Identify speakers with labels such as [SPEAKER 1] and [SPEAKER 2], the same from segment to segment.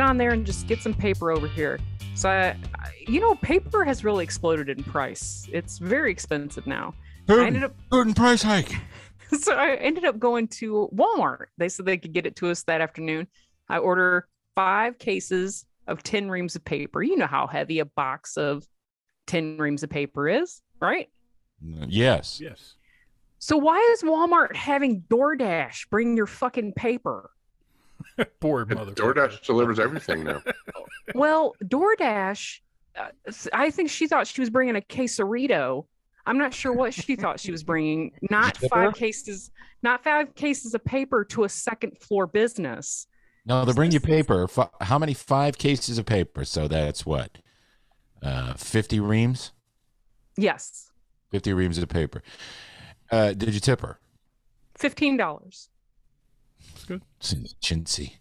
[SPEAKER 1] said, "Get on there and just get some paper over here." So, I, I- you know, paper has really exploded in price. It's very expensive now. I ended up
[SPEAKER 2] Putin price hike.
[SPEAKER 1] so I ended up going to Walmart. They said they could get it to us that afternoon. I order five cases of 10 reams of paper. You know how heavy a box of 10 reams of paper is, right?
[SPEAKER 2] Yes.
[SPEAKER 3] Yes.
[SPEAKER 1] So why is Walmart having DoorDash bring your fucking paper?
[SPEAKER 3] Poor
[SPEAKER 4] And
[SPEAKER 3] mother.
[SPEAKER 4] DoorDash delivers everything now.
[SPEAKER 1] Well, DoorDash, uh, I think she thought she was bringing a quesarito. I'm not sure what she thought she was bringing. Not five cases, not five cases of paper to a second floor business.
[SPEAKER 2] No, they'll bring you paper. How many? Five cases of paper. So that's what? Uh, 50 reams?
[SPEAKER 1] Yes,
[SPEAKER 2] 50 reams of paper. Uh, did you tip her?
[SPEAKER 1] fifteen dollars.
[SPEAKER 3] That's good.
[SPEAKER 2] Since Chintzy.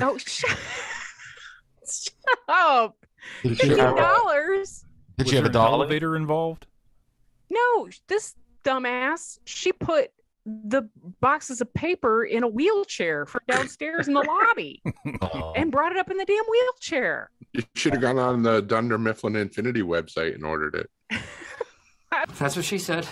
[SPEAKER 1] Oh, shut, shut up!
[SPEAKER 2] Did she
[SPEAKER 1] Fifteen
[SPEAKER 2] have a,
[SPEAKER 1] dollars?
[SPEAKER 2] did
[SPEAKER 3] Was
[SPEAKER 2] she have a
[SPEAKER 3] an
[SPEAKER 2] dollar?
[SPEAKER 3] elevator involved?
[SPEAKER 1] No, this dumbass. She put the boxes of paper in a wheelchair for downstairs in the lobby
[SPEAKER 2] Oh.
[SPEAKER 1] and brought it up in the damn wheelchair.
[SPEAKER 4] You should have gone on the Dunder Mifflin Infinity website and ordered it.
[SPEAKER 5] That's what she said.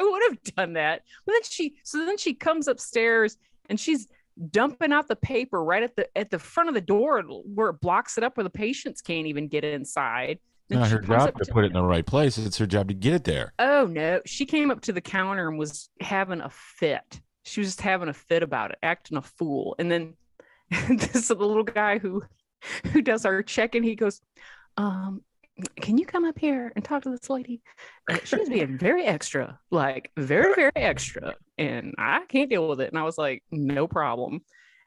[SPEAKER 1] I would have done that. But then she so then she comes upstairs and she's dumping out the paper right at the at the front of the door where it blocks it up where the patients can't even get inside. Then
[SPEAKER 2] Not her job to
[SPEAKER 1] to-
[SPEAKER 2] put it in the right place. It's her job to get it there.
[SPEAKER 1] Oh no, she came up to the counter and was having a fit. She was just having a fit about it, acting a fool. And then this little guy who who does our check and he goes, um, can you come up here and talk to this lady? Uh, She's being very extra, like very, very extra. And I can't deal with it. And I was like, no problem.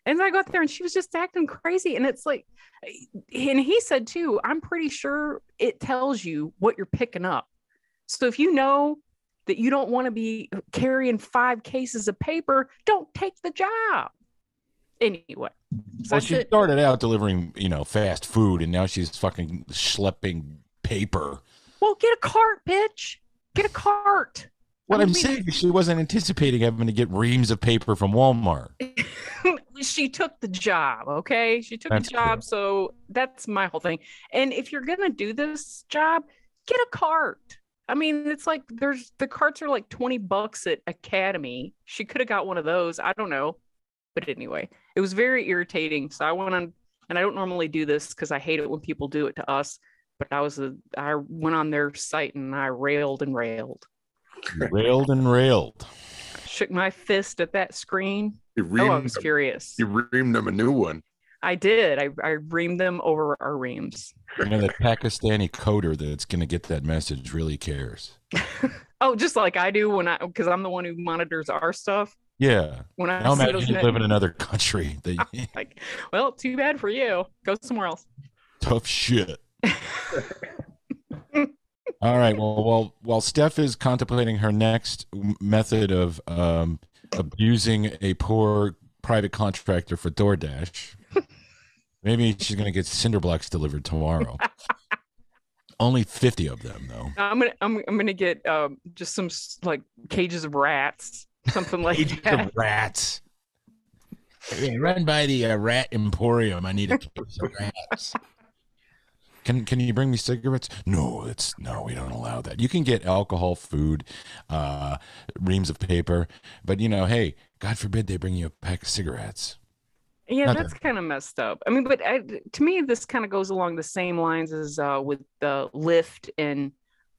[SPEAKER 1] And I got there and she was just acting crazy. And it's like, and he said too, I'm pretty sure it tells you what you're picking up. So if you know that you don't want to be carrying five cases of paper, don't take the job. Anyway, so
[SPEAKER 2] Well, she started out delivering, you know, fast food, and now she's fucking schlepping paper.
[SPEAKER 1] well, get a cart, bitch. Get a cart.
[SPEAKER 2] What
[SPEAKER 1] I
[SPEAKER 2] I'm
[SPEAKER 1] mean-
[SPEAKER 2] saying is she wasn't anticipating having to get reams of paper from Walmart.
[SPEAKER 1] she took the job okay she took
[SPEAKER 2] That's
[SPEAKER 1] the job so that's my whole thing and if you're gonna do this job get a cart i mean it's like there's the carts are like 20 bucks at academy she could have got one of those i don't know but anyway it was very irritating so i went on and i don't normally do this because i hate it when people do it to us but i was a i went on their site and i railed and railed
[SPEAKER 2] railed and railed.
[SPEAKER 1] shook my fist at that screen
[SPEAKER 4] You
[SPEAKER 1] oh i was
[SPEAKER 4] them,
[SPEAKER 1] furious
[SPEAKER 4] you reamed them a new one.
[SPEAKER 1] I did. I, I reamed them over our reams.
[SPEAKER 2] You know, that Pakistani coder that's going to get that message really cares.
[SPEAKER 1] Oh, just like I do when I, because I'm the one who monitors our stuff.
[SPEAKER 2] Yeah.
[SPEAKER 1] When I
[SPEAKER 2] Now imagine you live in another country. That,
[SPEAKER 1] like, well, too bad for you. Go somewhere else.
[SPEAKER 2] tough shit. All right. Well, while while Steph is contemplating her next method of um, abusing a poor private contractor for DoorDash, maybe she's going to get cinder blocks delivered tomorrow. Only fifty of them, though.
[SPEAKER 1] I'm gonna, I'm, I'm gonna get um, just some like cages of rats, something like
[SPEAKER 2] Cages
[SPEAKER 1] that.
[SPEAKER 2] of rats. Hey, run by the uh, Rat Emporium. I need a cage of rats. Can Can you bring me cigarettes? No, it's no. We don't allow that. You can get alcohol, food, uh, reams of paper, but you know, hey, God forbid they bring you a pack of cigarettes.
[SPEAKER 1] Yeah,
[SPEAKER 2] Not
[SPEAKER 1] that's kind of messed up. I mean, but I, to me, this kind of goes along the same lines as uh, with the Lyft and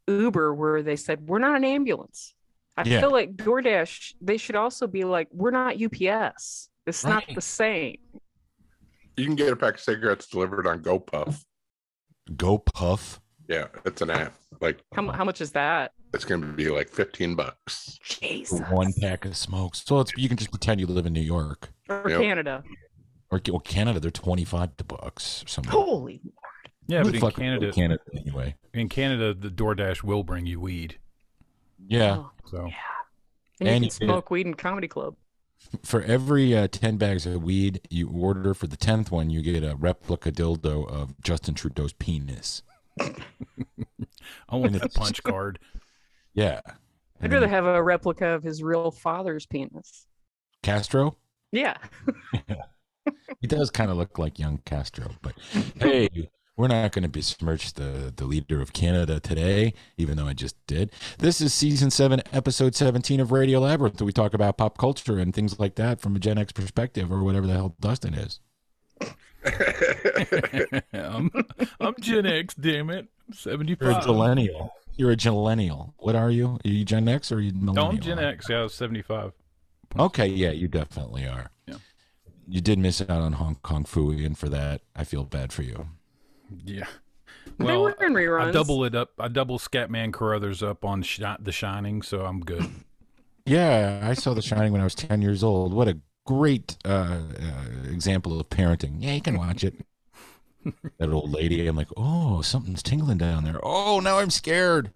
[SPEAKER 1] Uber, where they said we're not an ambulance. I
[SPEAKER 2] Yeah.
[SPEAKER 1] feel like DoorDash, they should also be like, we're not UPS. It's not the same.
[SPEAKER 4] You can get a pack of cigarettes delivered on GoPuff.
[SPEAKER 2] Go puff.
[SPEAKER 4] Yeah, it's an app. Like
[SPEAKER 1] How, how much is that?
[SPEAKER 4] it's gonna be like fifteen bucks.
[SPEAKER 1] Jesus.
[SPEAKER 2] for One pack of smokes. So it's you can just pretend you live in New York
[SPEAKER 1] Or
[SPEAKER 4] Yep.
[SPEAKER 1] Canada.
[SPEAKER 2] or, or Canada. They're twenty five bucks or something.
[SPEAKER 1] Holy.
[SPEAKER 3] Yeah,
[SPEAKER 2] Who
[SPEAKER 3] but in
[SPEAKER 2] fuck would go
[SPEAKER 3] Canada,
[SPEAKER 2] Canada anyway.
[SPEAKER 3] in Canada, the DoorDash will bring you weed.
[SPEAKER 2] Yeah.
[SPEAKER 1] Oh,
[SPEAKER 3] So
[SPEAKER 1] yeah. And,
[SPEAKER 2] And
[SPEAKER 1] you
[SPEAKER 2] you
[SPEAKER 1] can
[SPEAKER 2] get-
[SPEAKER 1] smoke weed in comedy club.
[SPEAKER 2] For every uh, 10 bags of weed you order for the 10th one, you get a replica dildo of Justin Trudeau's penis.
[SPEAKER 3] I want that punch card.
[SPEAKER 2] Yeah.
[SPEAKER 1] I'd
[SPEAKER 2] And
[SPEAKER 1] rather
[SPEAKER 2] then
[SPEAKER 1] have a replica of his real father's penis.
[SPEAKER 2] Castro?
[SPEAKER 1] Yeah.
[SPEAKER 2] he does kind of look like young Castro, but hey, we're not going to besmirch the the leader of Canada today, even though I just did. This is season seven, episode seventeen of Radio Labyrinth. We talk about pop culture and things like that from a Gen X perspective, or whatever the hell Dustin is.
[SPEAKER 3] I'm, I'm Gen X, damn it. I'm
[SPEAKER 2] You're a
[SPEAKER 3] 75.
[SPEAKER 2] millennial. You're a millennial. What are you? Are you Gen X or are you millennial?
[SPEAKER 3] No, I'm Gen X. Yeah, I was 75.
[SPEAKER 2] Okay, yeah, you definitely are.
[SPEAKER 3] Yeah.
[SPEAKER 2] You did miss out on Hong Kong Phooey, and for that, I feel bad for you.
[SPEAKER 3] Yeah.
[SPEAKER 1] they
[SPEAKER 3] Well,
[SPEAKER 1] were in reruns.
[SPEAKER 3] I double it up. I double Scatman Crothers up on Sh- The Shining, so I'm good.
[SPEAKER 2] Yeah, I saw The Shining when I was 10 years old. What a great uh, uh, example of parenting. Yeah, you can watch it. that old lady, I'm like, oh, something's tingling down there. Oh, now I'm scared.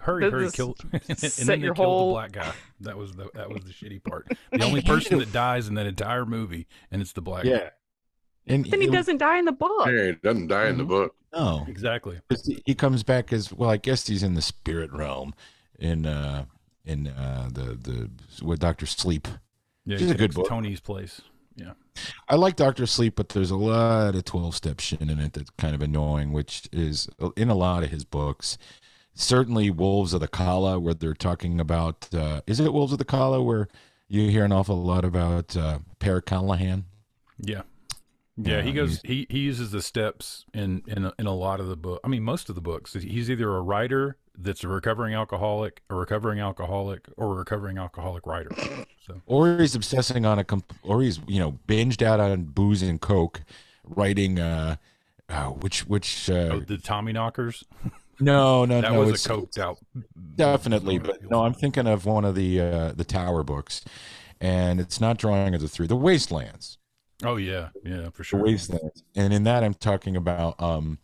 [SPEAKER 3] Hurry,
[SPEAKER 1] Th-
[SPEAKER 3] hurry, kill! and
[SPEAKER 1] set
[SPEAKER 3] then they
[SPEAKER 1] your
[SPEAKER 3] killed
[SPEAKER 1] whole-
[SPEAKER 3] the black guy. That was the that was the shitty part. The only person that dies in that entire movie, and it's the black guy.
[SPEAKER 2] Yeah. And
[SPEAKER 1] Then he
[SPEAKER 2] it-
[SPEAKER 1] doesn't die in the book.
[SPEAKER 4] Hey, it doesn't die in the book.
[SPEAKER 2] No.
[SPEAKER 3] exactly.
[SPEAKER 2] He comes back as well. I guess he's in the spirit realm in uh in uh the the with Doctor Sleep.
[SPEAKER 3] Yeah,
[SPEAKER 2] Which is a good
[SPEAKER 3] takes
[SPEAKER 2] book.
[SPEAKER 3] Tony's place. Yeah.
[SPEAKER 2] I like Doctor Sleep, but there's a lot of twelve step shit in it that's kind of annoying, which is in a lot of his books. Certainly, Wolves of the Calla, where they're talking about uh, is it Wolves of the Calla, where you hear an awful lot about uh, Pere Callahan.
[SPEAKER 3] Yeah. Yeah, he goes. He, he uses the steps in in a, in a lot of the book. I mean, most of the books. He's either a writer that's a recovering alcoholic, a recovering alcoholic, or a recovering alcoholic writer. So
[SPEAKER 2] or he's obsessing on a comp- or he's you know binged out on booze and coke writing uh, uh which which uh
[SPEAKER 3] oh, the Tommyknockers.
[SPEAKER 2] no no
[SPEAKER 3] That
[SPEAKER 2] no
[SPEAKER 3] was a coked out.
[SPEAKER 2] definitely but no i'm thinking of one of the uh the tower books and it's not drawing of the three the wastelands
[SPEAKER 3] Oh yeah, yeah, for
[SPEAKER 2] the
[SPEAKER 3] sure.
[SPEAKER 2] wastelands and in that i'm talking about um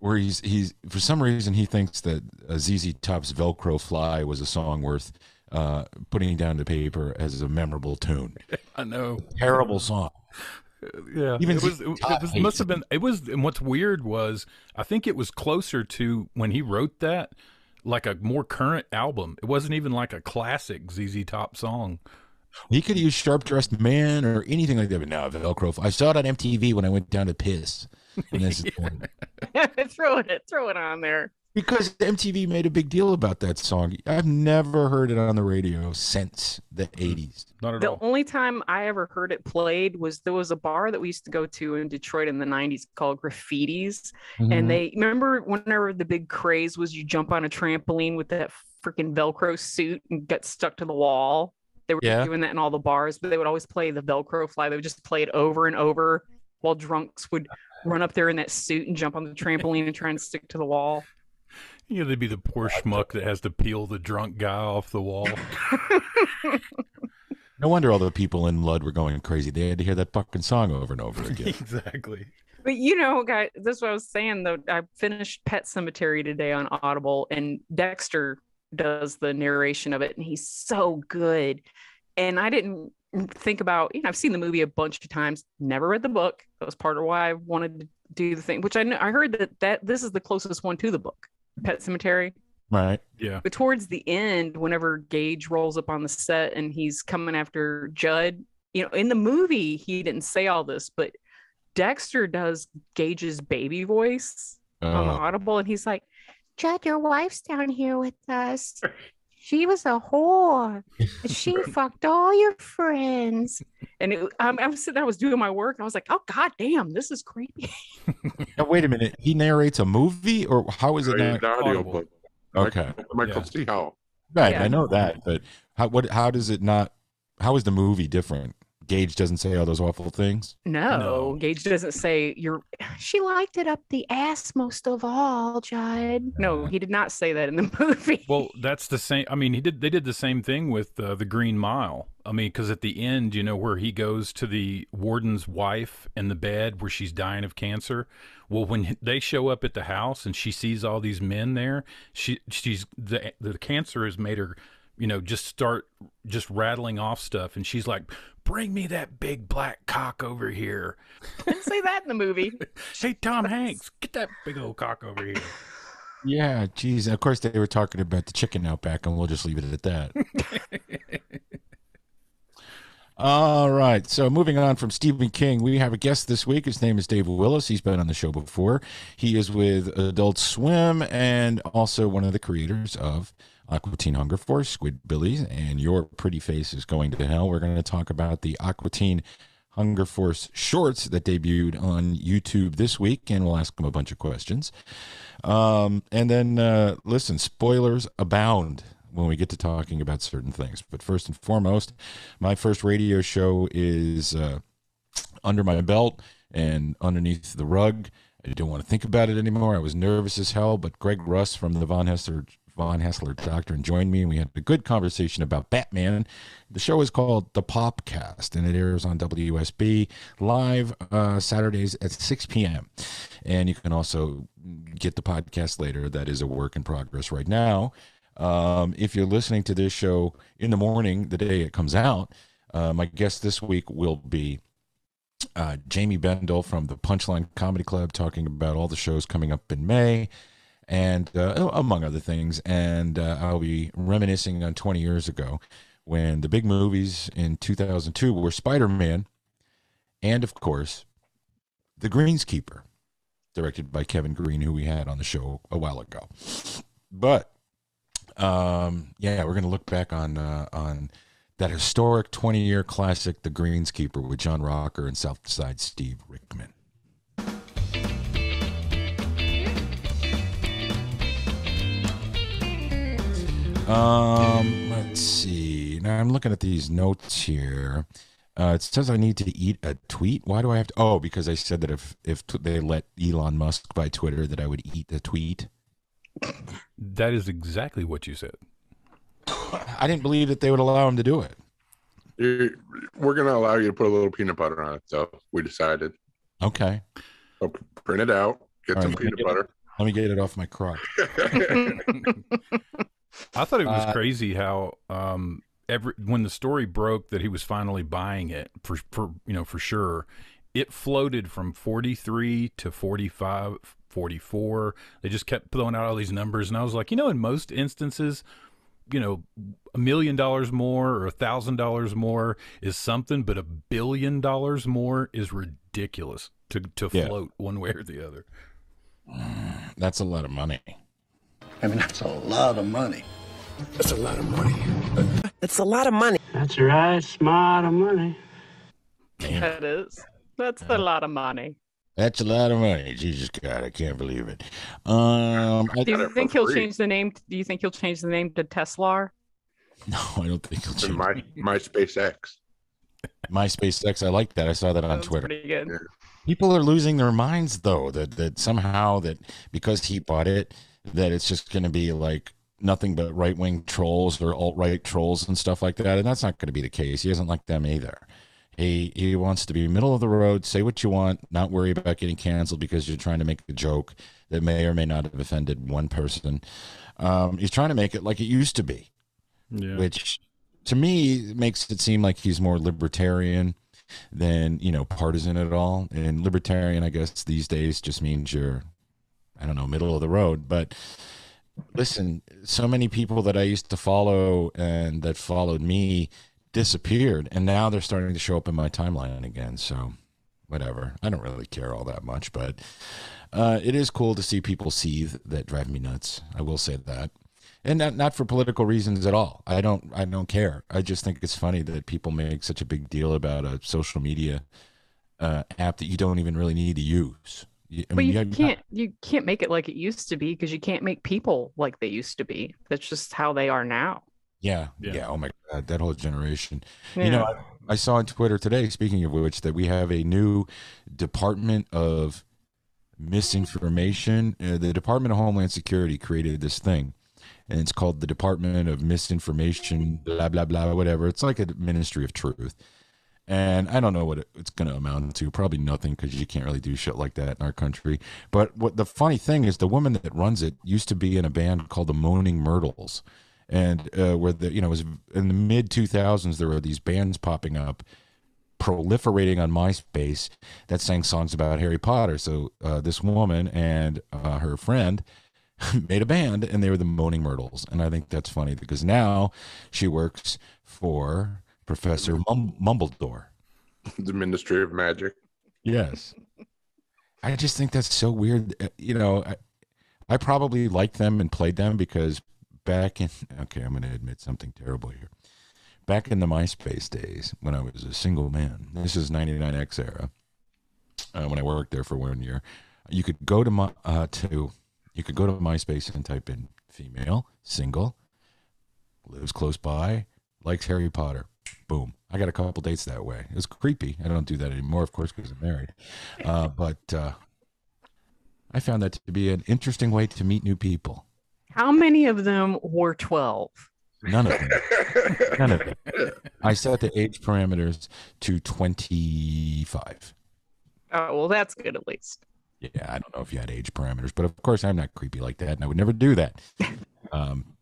[SPEAKER 2] where he's he's for some reason he thinks that uh, ZZ Top's Velcro Fly was a song worth uh putting down to paper as a memorable tune.
[SPEAKER 3] I know.
[SPEAKER 2] Terrible song.
[SPEAKER 3] Yeah,
[SPEAKER 2] Even
[SPEAKER 3] it was.
[SPEAKER 2] ZZ
[SPEAKER 3] It, was, must have been. It was. And what's weird was, I think it was closer to when he wrote that, like a more current album. It wasn't even like a classic ZZ Top song.
[SPEAKER 2] He could use sharp dressed man or anything like that, but no Velcro. I saw it on MTV when I went down to piss. And this is
[SPEAKER 1] throw it, throw it on there.
[SPEAKER 2] because MTV made a big deal about that song. I've never heard it on the radio since the '80s.
[SPEAKER 3] Not at
[SPEAKER 1] The
[SPEAKER 3] all.
[SPEAKER 1] only time I ever heard it played was there was a bar that we used to go to in Detroit in the 90s called Graffitis.
[SPEAKER 2] Mm-hmm.
[SPEAKER 1] And they remember whenever the big craze was you jump on a trampoline with that freaking Velcro suit and get stuck to the wall. They were
[SPEAKER 2] Yeah.
[SPEAKER 1] doing that in all the bars, but they would always play the Velcro fly. They would just play it over and over while drunks would run up there in that suit and jump on the trampoline and try and stick to the wall.
[SPEAKER 3] Yeah, they'd be the poor schmuck that has to peel the drunk guy off the wall.
[SPEAKER 2] no wonder all the people in Lud were going crazy. They had to hear that fucking song over and over again.
[SPEAKER 3] exactly.
[SPEAKER 1] But you know, guys, this is what I was saying though. I finished Pet Sematary today on Audible, and Dexter does the narration of it, and he's so good. And I didn't think about, you know, I've seen the movie a bunch of times, never read the book. That was part of why I wanted to do the thing, which I know I heard that that this is the closest one to the book, Pet Sematary.
[SPEAKER 2] right?
[SPEAKER 3] Yeah.
[SPEAKER 1] But towards the end, whenever Gage rolls up on the set and he's coming after Judd, you know, in the movie, he didn't say all this, but Dexter does Gage's baby voice on the
[SPEAKER 2] Uh,
[SPEAKER 1] Audible, and he's like, Judd, your wife's down here with us. She was a whore. She fucked all your friends. And it, I'm, I was sitting there, I was doing my work, and I was like, oh, god damn, this is creepy.
[SPEAKER 2] now, wait a minute. He narrates a movie, or how is it not?
[SPEAKER 4] an audio book.
[SPEAKER 2] Okay,
[SPEAKER 4] Michael, Michael
[SPEAKER 3] Yeah.
[SPEAKER 4] C. Hall.
[SPEAKER 2] right.
[SPEAKER 1] Yeah.
[SPEAKER 2] I know that, but how? What? How does it not? How is the movie different? Gage doesn't say all those awful things.
[SPEAKER 1] No,
[SPEAKER 3] No.
[SPEAKER 1] Gage doesn't say you're. She liked it up the ass most of all, Judd. No, he did not say that in the movie.
[SPEAKER 3] Well, that's the same. I mean, he did. They did the same thing with uh, the Green Mile. I mean, because at the end, you know, where he goes to the warden's wife in the bed where she's dying of cancer. Well, when they show up at the house and she sees all these men there, she she's the the cancer has made her, you know, just start just rattling off stuff, and she's like, "Bring me that big black cock over here."
[SPEAKER 1] didn't say that in the movie.
[SPEAKER 3] Hey, Tom Hanks, get that big old cock over here.
[SPEAKER 2] Yeah, geez. Of course, they were talking about the chicken out back, and we'll just leave it at that. All right. So moving on from Stephen King, we have a guest this week. His name is Dave Willis. He's been on the show before. He is with Adult Swim and also one of the creators of Aqua Teen Hunger Force, Squidbillies, and Your Pretty Face is Going to Hell. We're going to talk about the Aqua Teen Hunger Force shorts that debuted on YouTube this week, and we'll ask them a bunch of questions. Um, and then, uh, listen, spoilers abound when we get to talking about certain things. But first and foremost, my first radio show is uh, under my belt and underneath the rug. I don't want to think about it anymore. I was nervous as hell, but Greg Russ from the Von Hessler Von Hessler Doctrine joined me, and we had a good conversation about Batman. The show is called The Popcast, and it airs on WSB live uh, Saturdays at 6 p.m. And you can also get the podcast later. That is a work in progress right now. Um, if you're listening to this show in the morning, the day it comes out, uh, my guest this week will be uh, Jamie Bendel from the Punchline Comedy Club, talking about all the shows coming up in May, and uh, among other things. And uh, I'll be reminiscing on 20 years ago when the big movies in 2002 were Spider Man, and of course, The Greenskeeper, directed by Kevin Green, who we had on the show a while ago. But um, yeah, we're gonna look back on uh, on that historic 20 year classic, The Greenskeeper, with John Rocker and Southside Steve Rickman. Um, let's see. Now I'm looking at these notes here. Uh, it says I need to eat a tweet. Why do I have to? Oh, because I said that if if t- they let Elon Musk buy Twitter, that I would eat the tweet.
[SPEAKER 3] That is exactly what you said.
[SPEAKER 2] I didn't believe that they would allow him to do it.
[SPEAKER 4] You're, we're going to allow you to put a little peanut butter on it, though. We decided.
[SPEAKER 2] Okay,
[SPEAKER 4] So print it out, get
[SPEAKER 2] All
[SPEAKER 4] some
[SPEAKER 2] right.
[SPEAKER 4] peanut butter.
[SPEAKER 2] let me get it off my crotch.
[SPEAKER 3] I thought it was
[SPEAKER 2] Uh,
[SPEAKER 3] crazy how um every when the story broke that he was finally buying it for for you know for sure, it floated from 43 to 45 44. They just kept throwing out all these numbers and I was like, you know, in most instances, you know, a million dollars more or a thousand dollars more is something, but a billion dollars more is ridiculous to to
[SPEAKER 2] Yeah.
[SPEAKER 3] float one way or the other.
[SPEAKER 2] That's a lot of money.
[SPEAKER 6] I mean, that's a lot of money.
[SPEAKER 7] That's a lot of money.
[SPEAKER 8] That's a lot of money.
[SPEAKER 9] That's right, smart of money.
[SPEAKER 1] That is. That's a lot of money.
[SPEAKER 2] That's a lot of money. Jesus God, I can't believe it. Um, I,
[SPEAKER 1] Do you think he'll
[SPEAKER 4] free.
[SPEAKER 1] change the name? Do you think he'll change the name to Tesla?
[SPEAKER 2] no, I don't think he'll change.
[SPEAKER 4] my my SpaceX.
[SPEAKER 2] MySpace X. I like that. I saw that on
[SPEAKER 1] That's
[SPEAKER 2] Twitter.
[SPEAKER 1] pretty good.
[SPEAKER 2] People are losing their minds though. That that somehow that because he bought it, that it's just going to be like nothing but right wing trolls or alt right trolls and stuff like that. And that's not going to be the case. He doesn't like them either. He he wants to be middle of the road, say what you want, not worry about getting canceled because you're trying to make a joke that may or may not have offended one person. Um, he's trying to make it like it used to be
[SPEAKER 3] Yeah.
[SPEAKER 2] which to me makes it seem like he's more libertarian than you know partisan at all and libertarian i guess these days just means you're i don't know middle of the road but listen so many people that i used to follow and that followed me disappeared and now they're starting to show up in my timeline again so whatever i don't really care all that much but uh, it is cool to see people seethe that drive me nuts i will say that and not not for political reasons at all. I don't I don't care. I just think it's funny that people make such a big deal about a social media uh, app that you don't even really need to use. You- I
[SPEAKER 1] But you
[SPEAKER 2] you-
[SPEAKER 1] can't you can't make it like it used to be because you can't make people like they used to be. That's just how they are now.
[SPEAKER 2] Yeah,
[SPEAKER 3] Yeah.
[SPEAKER 2] yeah, Oh my god, that whole generation.
[SPEAKER 1] Yeah.
[SPEAKER 2] You know, I, I saw on Twitter today. Speaking of which, that we have a new Department of Misinformation. Uh, the Department of Homeland Security created this thing, and it's called the Department of Misinformation. Blah blah blah. Whatever. It's like a Ministry of Truth. And I don't know what it- it's going to amount to. Probably nothing because you can't really do shit like that in our country. But what the funny thing is, the woman that runs it used to be in a band called the Moaning Myrtles, and uh, where the you know was in the mid two thousands there were these bands popping up, proliferating on MySpace that sang songs about Harry Potter. So uh, this woman and uh, her friend made a band, and they were the Moaning Myrtles. And I think that's funny because now she works for Professor Mum- Mumbledore.
[SPEAKER 4] The Ministry of Magic.
[SPEAKER 2] Yes. I just think that's so weird. Uh, You know, I, I probably liked them and played them because back in, okay, I'm going to admit something terrible here. Back in the MySpace days when I was a single man, this is 99X era, uh, when I worked there for one year, you could go to my, uh, to, you could go to MySpace and type in female, single, lives close by, likes Harry Potter. Boom. I got a couple dates that way. It was creepy. I don't do that anymore, of course, because I'm married. Uh, but uh, I found that to be an interesting way to meet new people.
[SPEAKER 1] How many of them were 12?
[SPEAKER 2] None of them. None of them. I set the age parameters to 25.
[SPEAKER 1] Oh, well, that's good at least.
[SPEAKER 2] Yeah, I don't know if you had age parameters, but of course I'm not creepy like that, and I would never do that. Um,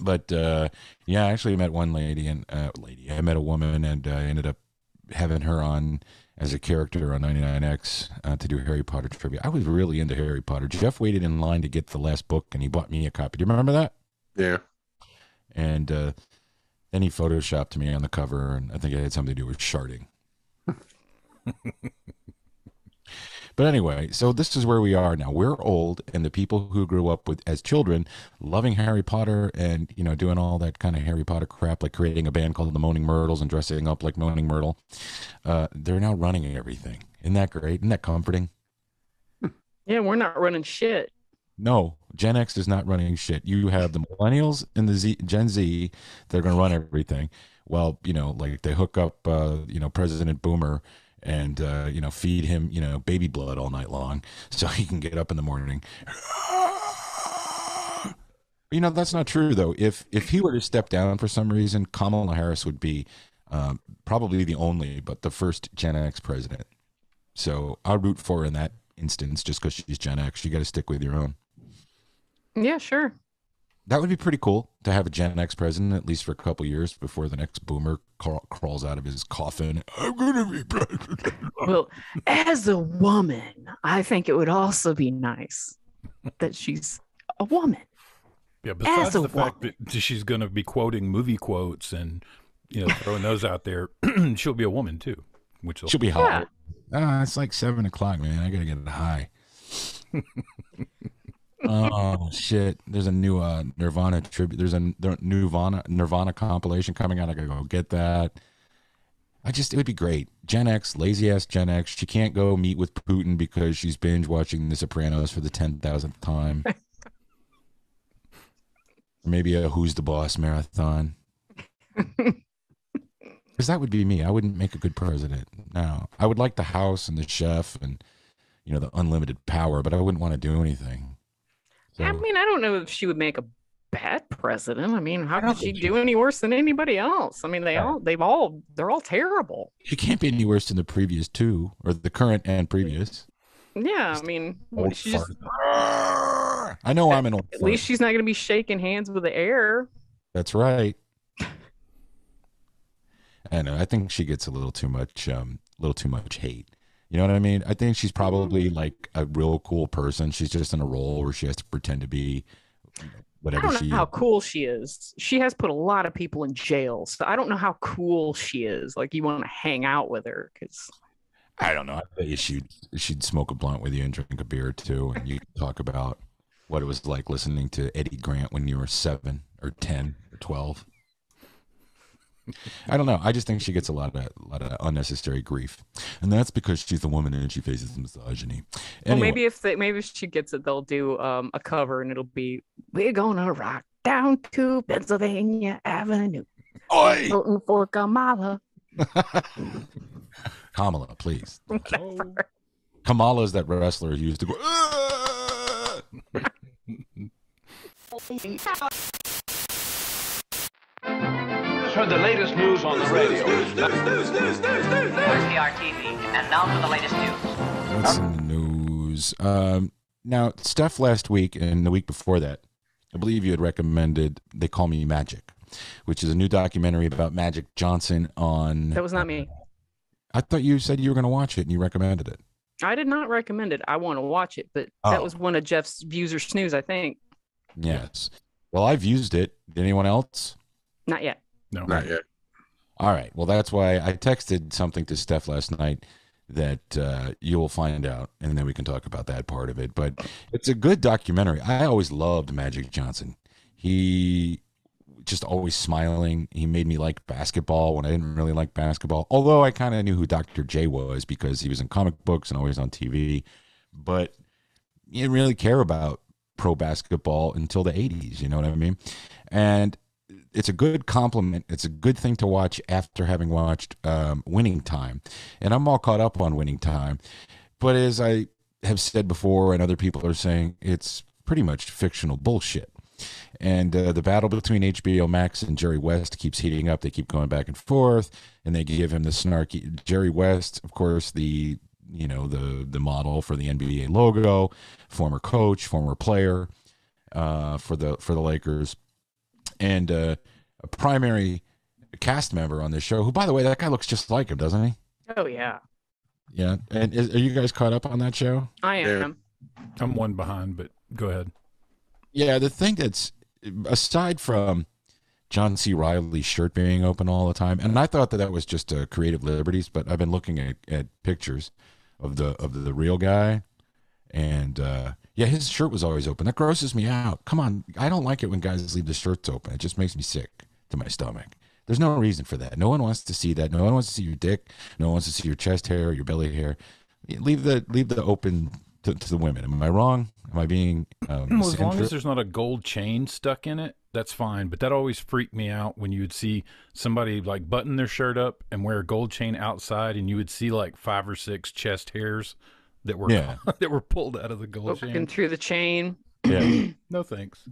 [SPEAKER 2] but uh, yeah, I actually met one lady, and uh, lady, I met a woman, and I ended up having her on as a character on 99X uh, to do Harry Potter trivia. I was really into Harry Potter. Jeff waited in line to get the last book, and he bought me a copy. Do you remember that?
[SPEAKER 4] Yeah.
[SPEAKER 2] And uh, then he photoshopped me on the cover, and I think it had something to do with sharding. But anyway, so this is where we are now. We're old, and the people who grew up with as children, loving Harry Potter, and you know, doing all that kind of Harry Potter crap, like creating a band called the Moaning Myrtles and dressing up like Moaning Myrtle, uh, they're now running everything. Isn't that great? Isn't that comforting?
[SPEAKER 1] Yeah, we're not running shit.
[SPEAKER 2] No, Gen X is not running shit. You have the millennials and the Z, Gen Z. They're going to run everything. Well, you know, like they hook up, uh, you know, President Boomer and uh, you know feed him, you know, baby blood all night long, so he can get up in the morning. You know, that's not true though. If if he were to step down for some reason, Kamala Harris would be um, probably the only, but the first Gen X president. So I'll root for her in that instance, just because she's Gen X. You got to stick with your own.
[SPEAKER 1] Yeah, sure.
[SPEAKER 2] That would be pretty cool to have a Gen X president at least for a couple years before the next boomer craw- crawls out of his coffin. I'm gonna be president.
[SPEAKER 1] Well, as a woman, I think it would also be nice that she's a woman.
[SPEAKER 3] Yeah, besides
[SPEAKER 1] a
[SPEAKER 3] the fact that she's going to be quoting movie quotes and you know throwing those out there, she'll be a woman too, which will
[SPEAKER 2] She'll be hot. Ah, it's like seven o'clock, man. I gotta get high. oh shit! There's a new uh, Nirvana tribute. There's a new Nirvana Nirvana compilation coming out. I gotta go get that. I just it would be great. Gen X, lazy ass Gen X. She can't go meet with Putin because she's binge watching The Sopranos for the ten thousandth time. Maybe a Who's the Boss marathon. Because that would be me. I wouldn't make a good president. No, I would like the house and the chef and you know the unlimited power, but I wouldn't want to do anything.
[SPEAKER 1] I mean, I don't know if she would make a bad president. I mean, how
[SPEAKER 2] I
[SPEAKER 1] could she do any worse than anybody else? I mean, they all, they've all, they're all terrible.
[SPEAKER 2] She can't be any worse than the previous two, or the current and previous.
[SPEAKER 1] Yeah, I mean, she just.
[SPEAKER 2] I know I'm an old.
[SPEAKER 1] at
[SPEAKER 2] fart.
[SPEAKER 1] least she's not going to be shaking hands with the air.
[SPEAKER 2] That's right. I know. I think she gets a little too much, um, a little too much hate. You know what I mean? I think she's mm-hmm. probably like a real cool person. She's just in a role where she has to pretend to be you know,
[SPEAKER 1] I
[SPEAKER 2] whatever
[SPEAKER 1] don't know
[SPEAKER 2] she.
[SPEAKER 1] how cool she is. She has put a lot of people in jail, so I don't know how cool she is. Like you want to hang out with her because
[SPEAKER 2] I don't know. I bet you she'd she'd smoke a blunt with you and drink a beer too, and you talk about what it was like listening to Eddie Grant when you were seven or ten or twelve. I don't know. I just think she gets a lot of a lot of unnecessary grief, and that's because she's a woman and she faces misogyny.
[SPEAKER 1] well, maybe if they, maybe if she gets it, they'll do um, a cover and it'll be "We're gonna rock down to Pennsylvania Avenue,
[SPEAKER 2] Oi!
[SPEAKER 1] voting for Kamala."
[SPEAKER 2] Kamala, please. Kamala is that wrestler who used to go.
[SPEAKER 10] Heard the latest news on the radio.
[SPEAKER 11] RTV, and now for the latest news.
[SPEAKER 2] What's in the news? Um, now, Steph last week and the week before that, I believe you had recommended They Call Me Magic, which is a new documentary about Magic Johnson on.
[SPEAKER 1] That was not me.
[SPEAKER 2] I thought you said you were going to watch it and you recommended it.
[SPEAKER 1] I did not recommend it. I want to watch it, but that
[SPEAKER 2] Oh.
[SPEAKER 1] was one of Jeff's views or snooze. I think
[SPEAKER 2] Yes. Well, I've used it. Did anyone else?
[SPEAKER 1] not yet.
[SPEAKER 3] No.
[SPEAKER 4] Not yet.
[SPEAKER 2] All right. Well, that's why I texted something to Steph last night that uh, you will find out, and then we can talk about that part of it. But it's a good documentary. I always loved Magic Johnson. He just always smiling. He made me like basketball when I didn't really like basketball. Although I kind of knew who Dr. J was because he was in comic books and always on TV. But you didn't really care about pro basketball until the 80s, you know what I mean? And it's a good compliment. It's a good thing to watch after having watched um, Winning Time. And I'm all caught up on Winning Time. But as I have said before, and other people are saying, it's pretty much fictional bullshit. And uh, the battle between HBO Max and Jerry West keeps heating up. They keep going back and forth, and they give him the snarky Jerry West, of course, the you know the the model for the NBA logo, former coach, former player uh, for the for the Lakers, and uh, a primary cast member on this show. Who, by the way, that guy looks just like him, doesn't he?
[SPEAKER 1] Oh yeah,
[SPEAKER 2] Yeah. And is, are you guys caught up on that show?
[SPEAKER 1] I am.
[SPEAKER 3] I'm one behind, but go ahead.
[SPEAKER 2] Yeah. The thing that's aside from John C. Reilly's shirt being open all the time, and I thought that that was just uh, creative liberties, but I've been looking at, at pictures of the of the real guy, and uh, yeah, his shirt was always open. That grosses me out. Come on, I don't like it when guys leave the shirts open. It just makes me sick to my stomach. There's no reason for that. No one wants to see that. No one wants to see your dick. No one wants to see your chest hair, your belly hair. Leave the leave the open to, to the women. Am I wrong? Am I being um,
[SPEAKER 3] Well, as long as there's not a gold chain stuck in it, that's fine. But that always freaked me out when you would see somebody like button their shirt up and wear a gold chain outside, and you would see like five or six chest hairs that were
[SPEAKER 2] Yeah.
[SPEAKER 3] that were pulled out of the gold
[SPEAKER 1] Looking
[SPEAKER 3] chain.
[SPEAKER 1] through the chain.
[SPEAKER 2] yeah.
[SPEAKER 3] No thanks.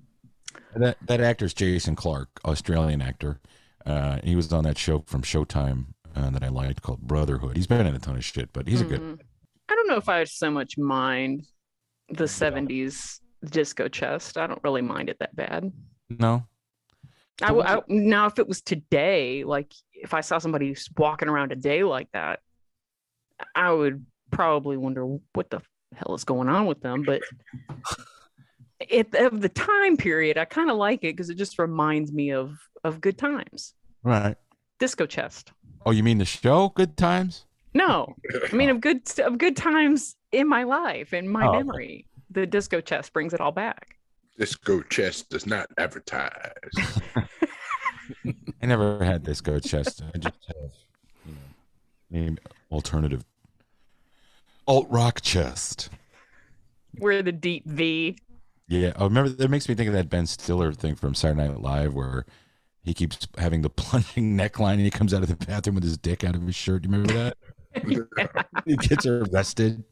[SPEAKER 2] That that actor's Jason Clarke, Australian actor. Uh, he was on that show from Showtime uh, that I liked called Brotherhood. He's been in a ton of shit, but he's a good.
[SPEAKER 1] Mhm. I don't know if I so much mind the '70s disco chest. I don't really mind it that bad.
[SPEAKER 2] No,
[SPEAKER 1] I, w- I- now if it was today, like if I saw somebody walking around a day like that, I would probably wonder what the hell is going on with them. But it of the time period, I kind of like it because it just reminds me of of good times.
[SPEAKER 2] right.
[SPEAKER 1] Disco chest.
[SPEAKER 2] Oh, you mean the show Good Times?
[SPEAKER 1] No, I mean of good of good times in my life in my
[SPEAKER 2] Oh,
[SPEAKER 1] memory. The disco chest brings it all back.
[SPEAKER 4] Disco Chest does not advertise.
[SPEAKER 2] I never had Disco Chest. I just have, you know, name alternative alt rock chest.
[SPEAKER 1] We're the deep V.
[SPEAKER 2] Yeah, I remember that makes me think of that Ben Stiller thing from Saturday Night Live where he keeps having the plunging neckline and he comes out of the bathroom with his dick out of his shirt. Do you remember that? he gets arrested.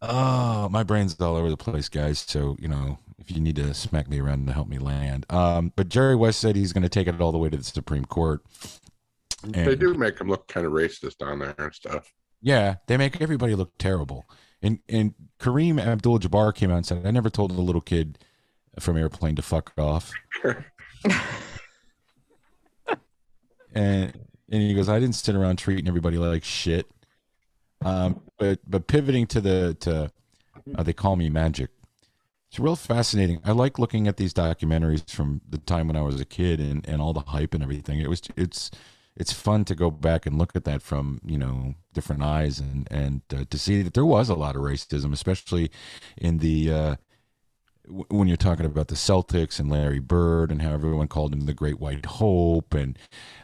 [SPEAKER 2] Oh, my brain's all over the place, guys. So, you know, if you need to smack me around to help me land. Um, but Jerry West said he's going to take it all the way to the Supreme Court.
[SPEAKER 4] They do make him look kind of racist on there and stuff.
[SPEAKER 2] Yeah, they make everybody look terrible. And and Kareem Abdul Jabbar came out and said, I never told the little kid from airplane to fuck off. and and he goes, I didn't sit around treating everybody like shit. Um, but but pivoting to the to uh, they call me magic. It's real fascinating. I like looking at these documentaries from the time when I was a kid and, and all the hype and everything. It was it's it's fun to go back and look at that from you know different eyes and and uh, to see that there was a lot of racism, especially in the uh, w- when you're talking about the Celtics and Larry Bird and how everyone called him the Great White Hope, and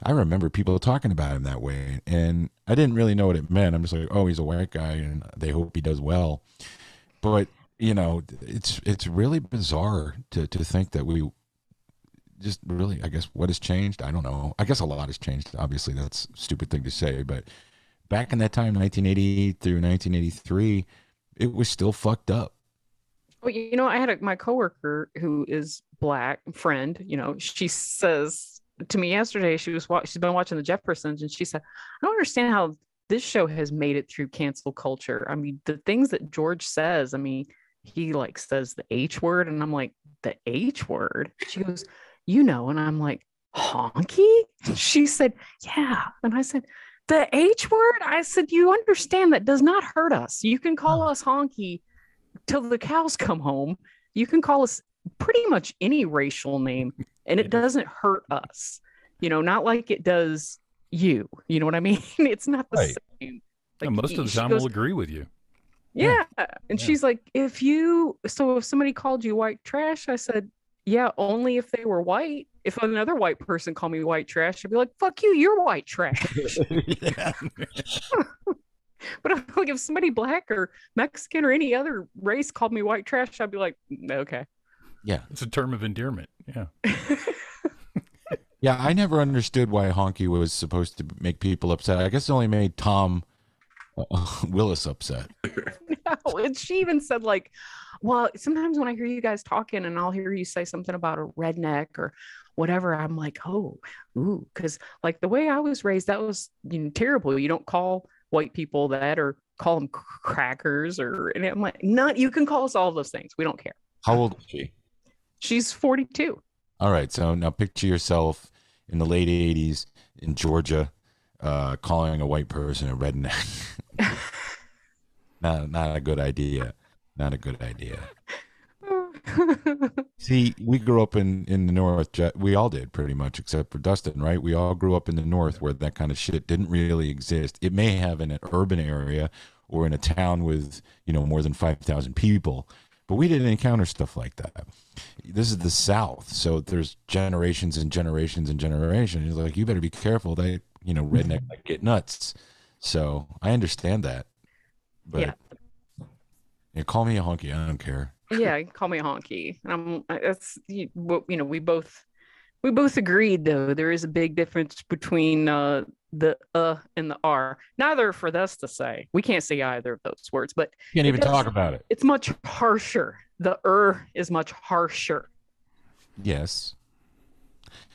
[SPEAKER 2] I remember people talking about him that way, and I didn't really know what it meant. I'm just like, oh, he's a white guy, and they hope he does well, but you know, it's it's really bizarre to to think that we just really, I guess, what has changed? I don't know. I guess a lot has changed. Obviously, that's a stupid thing to say, but back in that time, 1980 through 1983, it was still fucked up.
[SPEAKER 1] Well, you know, I had a, my coworker who is black friend. You know, she says to me yesterday she was she's been watching the Jeffersons, and she said, "I don't understand how this show has made it through cancel culture. I mean, the things that George says. I mean, he like says the H word, and I'm like, the H word. She goes, you know, and I'm like, honky. She said, yeah, and I said. The H word? I said, you understand that does not hurt us. You can call us honky till the cows come home. You can call us pretty much any racial name. and it doesn't hurt us. You know, not like it does you. You know what I mean? It's not the
[SPEAKER 3] Right.
[SPEAKER 1] same.
[SPEAKER 3] Yeah, most of the time,
[SPEAKER 1] goes,
[SPEAKER 3] we'll agree with you.
[SPEAKER 1] yeah. And she's like, if you, so if somebody called you white trash, I said, yeah, only if they were white. If another white person called me white trash, I'd be like, fuck you, you're white trash. but I'm like, if somebody black or Mexican or any other race called me white trash, I'd be like, "Mm, okay.
[SPEAKER 2] Yeah.
[SPEAKER 3] It's a term of endearment. Yeah.
[SPEAKER 2] Yeah, I never understood why honky was supposed to make people upset. I guess it only made Tom uh, Willis upset.
[SPEAKER 1] And she even said like, well, sometimes when I hear you guys talking and I'll hear you say something about a redneck or whatever, I'm like, oh, ooh, because like the way I was raised, that was you know terrible. You don't call white people that or call them crackers or and I'm like, not you can call us all those things. We don't care.
[SPEAKER 2] How old is she?
[SPEAKER 1] She's 42.
[SPEAKER 2] All right, so now picture yourself in the late '80s in Georgia, uh, calling a white person a redneck. not, not a good idea. Not a good idea. See, we grew up in in the north. We all did pretty much, except for Dustin, right? We all grew up in the north where that kind of shit didn't really exist. It may have in an urban area or in a town with you know more than five thousand people, but we didn't encounter stuff like that. This is the South, so there's generations and generations and generations. It's like you better be careful. They, you know, redneck like get nuts. So I understand that, but
[SPEAKER 1] Yeah.
[SPEAKER 2] yeah, call me a honky. I don't care.
[SPEAKER 1] yeah, call me a honky. And that's you you know, we both we both agreed though there is a big difference between uh the uh and the r. Neither for us to say. We can't say either of those words, but
[SPEAKER 2] you
[SPEAKER 1] Can't
[SPEAKER 2] even
[SPEAKER 1] does-
[SPEAKER 2] talk about it.
[SPEAKER 1] It's much harsher. The er is much harsher.
[SPEAKER 2] Yes.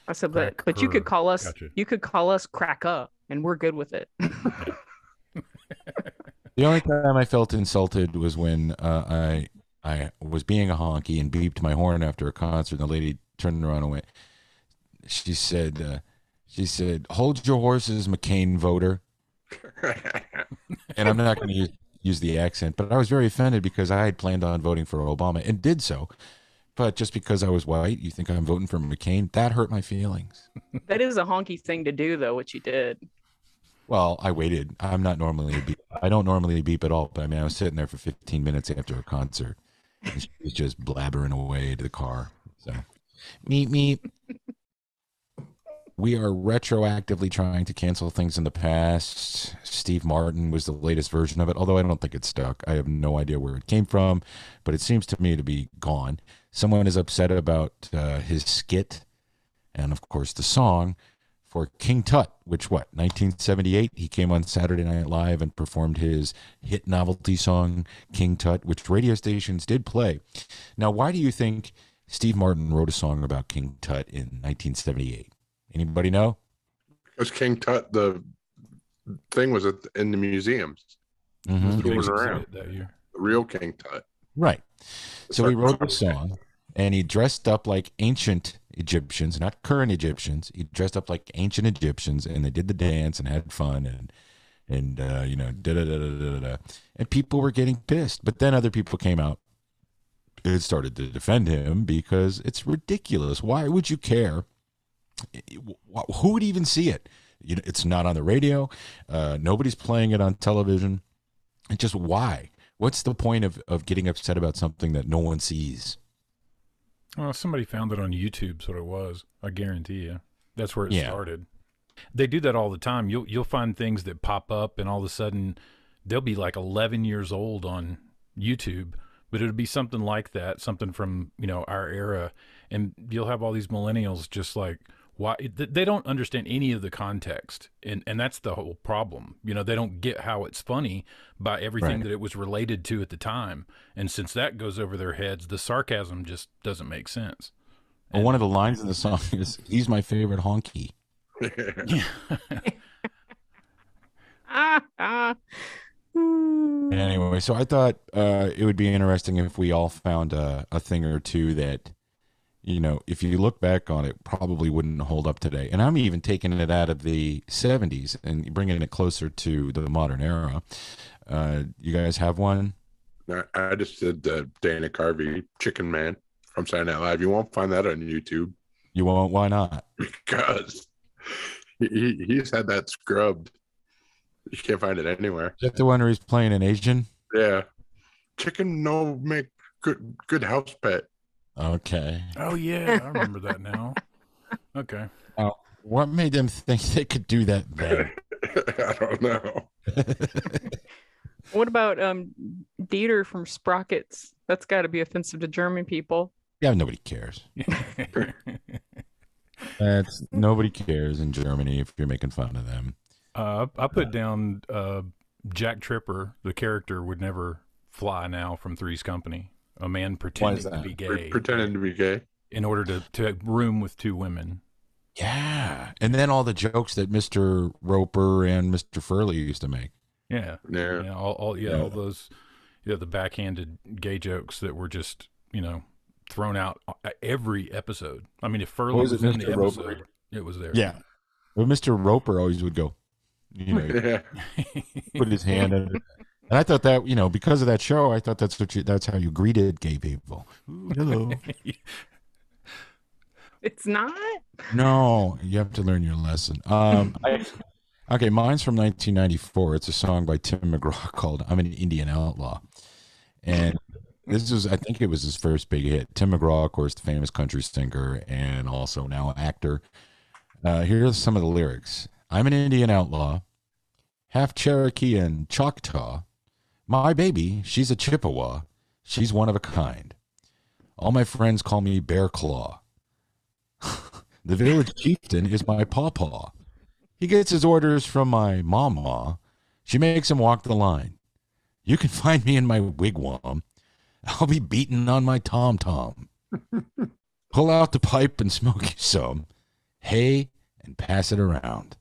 [SPEAKER 1] I said, but but you could call us
[SPEAKER 3] Gotcha.
[SPEAKER 1] you could call us crack up and we're good with it.
[SPEAKER 2] The only time I felt insulted was when uh, I I was being a honky and beeped my horn after a concert. And the lady turned around and went. She said, uh, "She said, hold your horses, McCain voter." and I'm not going to use use the accent, but I was very offended because I had planned on voting for Obama and did so. But just because I was white, you think I'm voting for McCain? That hurt my feelings.
[SPEAKER 1] that is a honky thing to do though, what you did.
[SPEAKER 2] Well, I waited. I'm not normally a beep. I don't normally beep at all. But I mean, I was sitting there for 15 minutes after a concert, and she was just blabbering away to the car. So, meet me. We are retroactively trying to cancel things in the past. Steve Martin was the latest version of it, although I don't think it stuck. I have no idea where it came from, but it seems to me to be gone. Someone is upset about uh, his skit and, of course, the song for King Tut, which what 1978 he came on Saturday Night Live and performed his hit novelty song King Tut, which radio stations did play. Now, why do you think Steve Martin wrote a song about King Tut in 1978? Anybody know?
[SPEAKER 4] Because King Tut, the thing was at, in the museums.
[SPEAKER 2] Mhm.
[SPEAKER 4] Touring
[SPEAKER 3] Jason
[SPEAKER 4] around.
[SPEAKER 3] that year.
[SPEAKER 4] The real King Tut.
[SPEAKER 2] Right. So he wrote a song and he dressed up like ancient Egyptians, not current Egyptians. He dressed up like ancient Egyptians and they did the dance and had fun and and uh, you know da da da da da da. And people were getting pissed, but then other people came out and started to defend him because it's ridiculous. Why would you care? Who would even see it? You know, it's not on the radio. Uh, nobody's playing it on television. It's just why? What's the point of, of getting upset about something that no one sees?
[SPEAKER 3] Well, somebody found it on YouTube, so it was. I guarantee you, that's where it
[SPEAKER 2] Yeah.
[SPEAKER 3] started. They do that all the time. You'll you'll find things that pop up, and all of a sudden, they'll be like 11 years old on YouTube, but it'll be something like that, something from you know our era, and you'll have all these millennials just like why they don't understand any of the context, and and that's the whole problem. You know, they don't get how it's funny by everything
[SPEAKER 2] Right.
[SPEAKER 3] that it was related to at the time, and since that goes over their heads, the sarcasm just doesn't make sense.
[SPEAKER 2] Well, one of the lines in the song is, "He's my favorite honky." Anyway, so I thought uh, it would be interesting if we all found a, a thing or two that, you know, if you look back on it, probably wouldn't hold up today. And I'm even taking it out of the 70s and bringing it closer to the modern era. Uh, you guys have one?
[SPEAKER 4] I- just did the Dana Carvey Chicken Man from Saturday Night Live. You won't find that on YouTube.
[SPEAKER 2] You won't? Why not?
[SPEAKER 4] because he, he- he's had that scrubbed. You can't find it anywhere.
[SPEAKER 2] Is that the one where he's playing an Asian?
[SPEAKER 4] Yeah, chicken no make good good house pet.
[SPEAKER 2] Okay.
[SPEAKER 3] Oh yeah, I remember that now. Okay.
[SPEAKER 2] Now, what made them think they could do that then?
[SPEAKER 4] I don't know.
[SPEAKER 1] What about um Dieter from Sprockets? That's got to be offensive to German people.
[SPEAKER 2] yeah, nobody cares. That's nobody cares in Germany if you're making fun of them.
[SPEAKER 3] Uh, I put down uh, Jack Tripper. The character would never fly now from Three's Company. A man pretending to
[SPEAKER 2] that?
[SPEAKER 3] be
[SPEAKER 4] Pre-
[SPEAKER 3] gay
[SPEAKER 4] Pretending to be gay.
[SPEAKER 3] in order to to room with two women.
[SPEAKER 2] Yeah, and then all the jokes that Mr. Roper and Mr. Furley used to make.
[SPEAKER 3] Yeah,
[SPEAKER 4] Yeah.
[SPEAKER 3] yeah, all, all yeah,
[SPEAKER 2] Yeah.
[SPEAKER 3] all those, yeah, the backhanded gay jokes that were just you know thrown out every episode. I mean, if Furley
[SPEAKER 2] was
[SPEAKER 3] was,
[SPEAKER 2] it,
[SPEAKER 3] in the
[SPEAKER 2] Mr. Roper?
[SPEAKER 3] episode, it was there.
[SPEAKER 2] Yeah, but Mr. Roper always would go, you know,
[SPEAKER 4] Yeah.
[SPEAKER 2] put his hand in it. And I thought that, you know, because of that show, I thought that's what you, that's how you greeted gay people. Ooh, hello.
[SPEAKER 1] It's not.
[SPEAKER 2] no, you have to learn your lesson. Um, I, okay, mine's from 1994. It's a song by Tim McGraw called "I'm an Indian Outlaw," and this is, I think, it was his first big hit. Tim McGraw, of course, the famous country singer and also now actor. Uh, here's some of the lyrics: "I'm an Indian outlaw, half Cherokee and Choctaw. My baby, she's a Chippewa. She's one of a kind. All my friends call me Bear Claw. the village chieftain is my pawpaw. He gets his orders from my mama. She makes him walk the line. You can find me in my wigwam. I'll be beating on my tom tom. Pull out the pipe and smoke you some. Hey, and pass it around.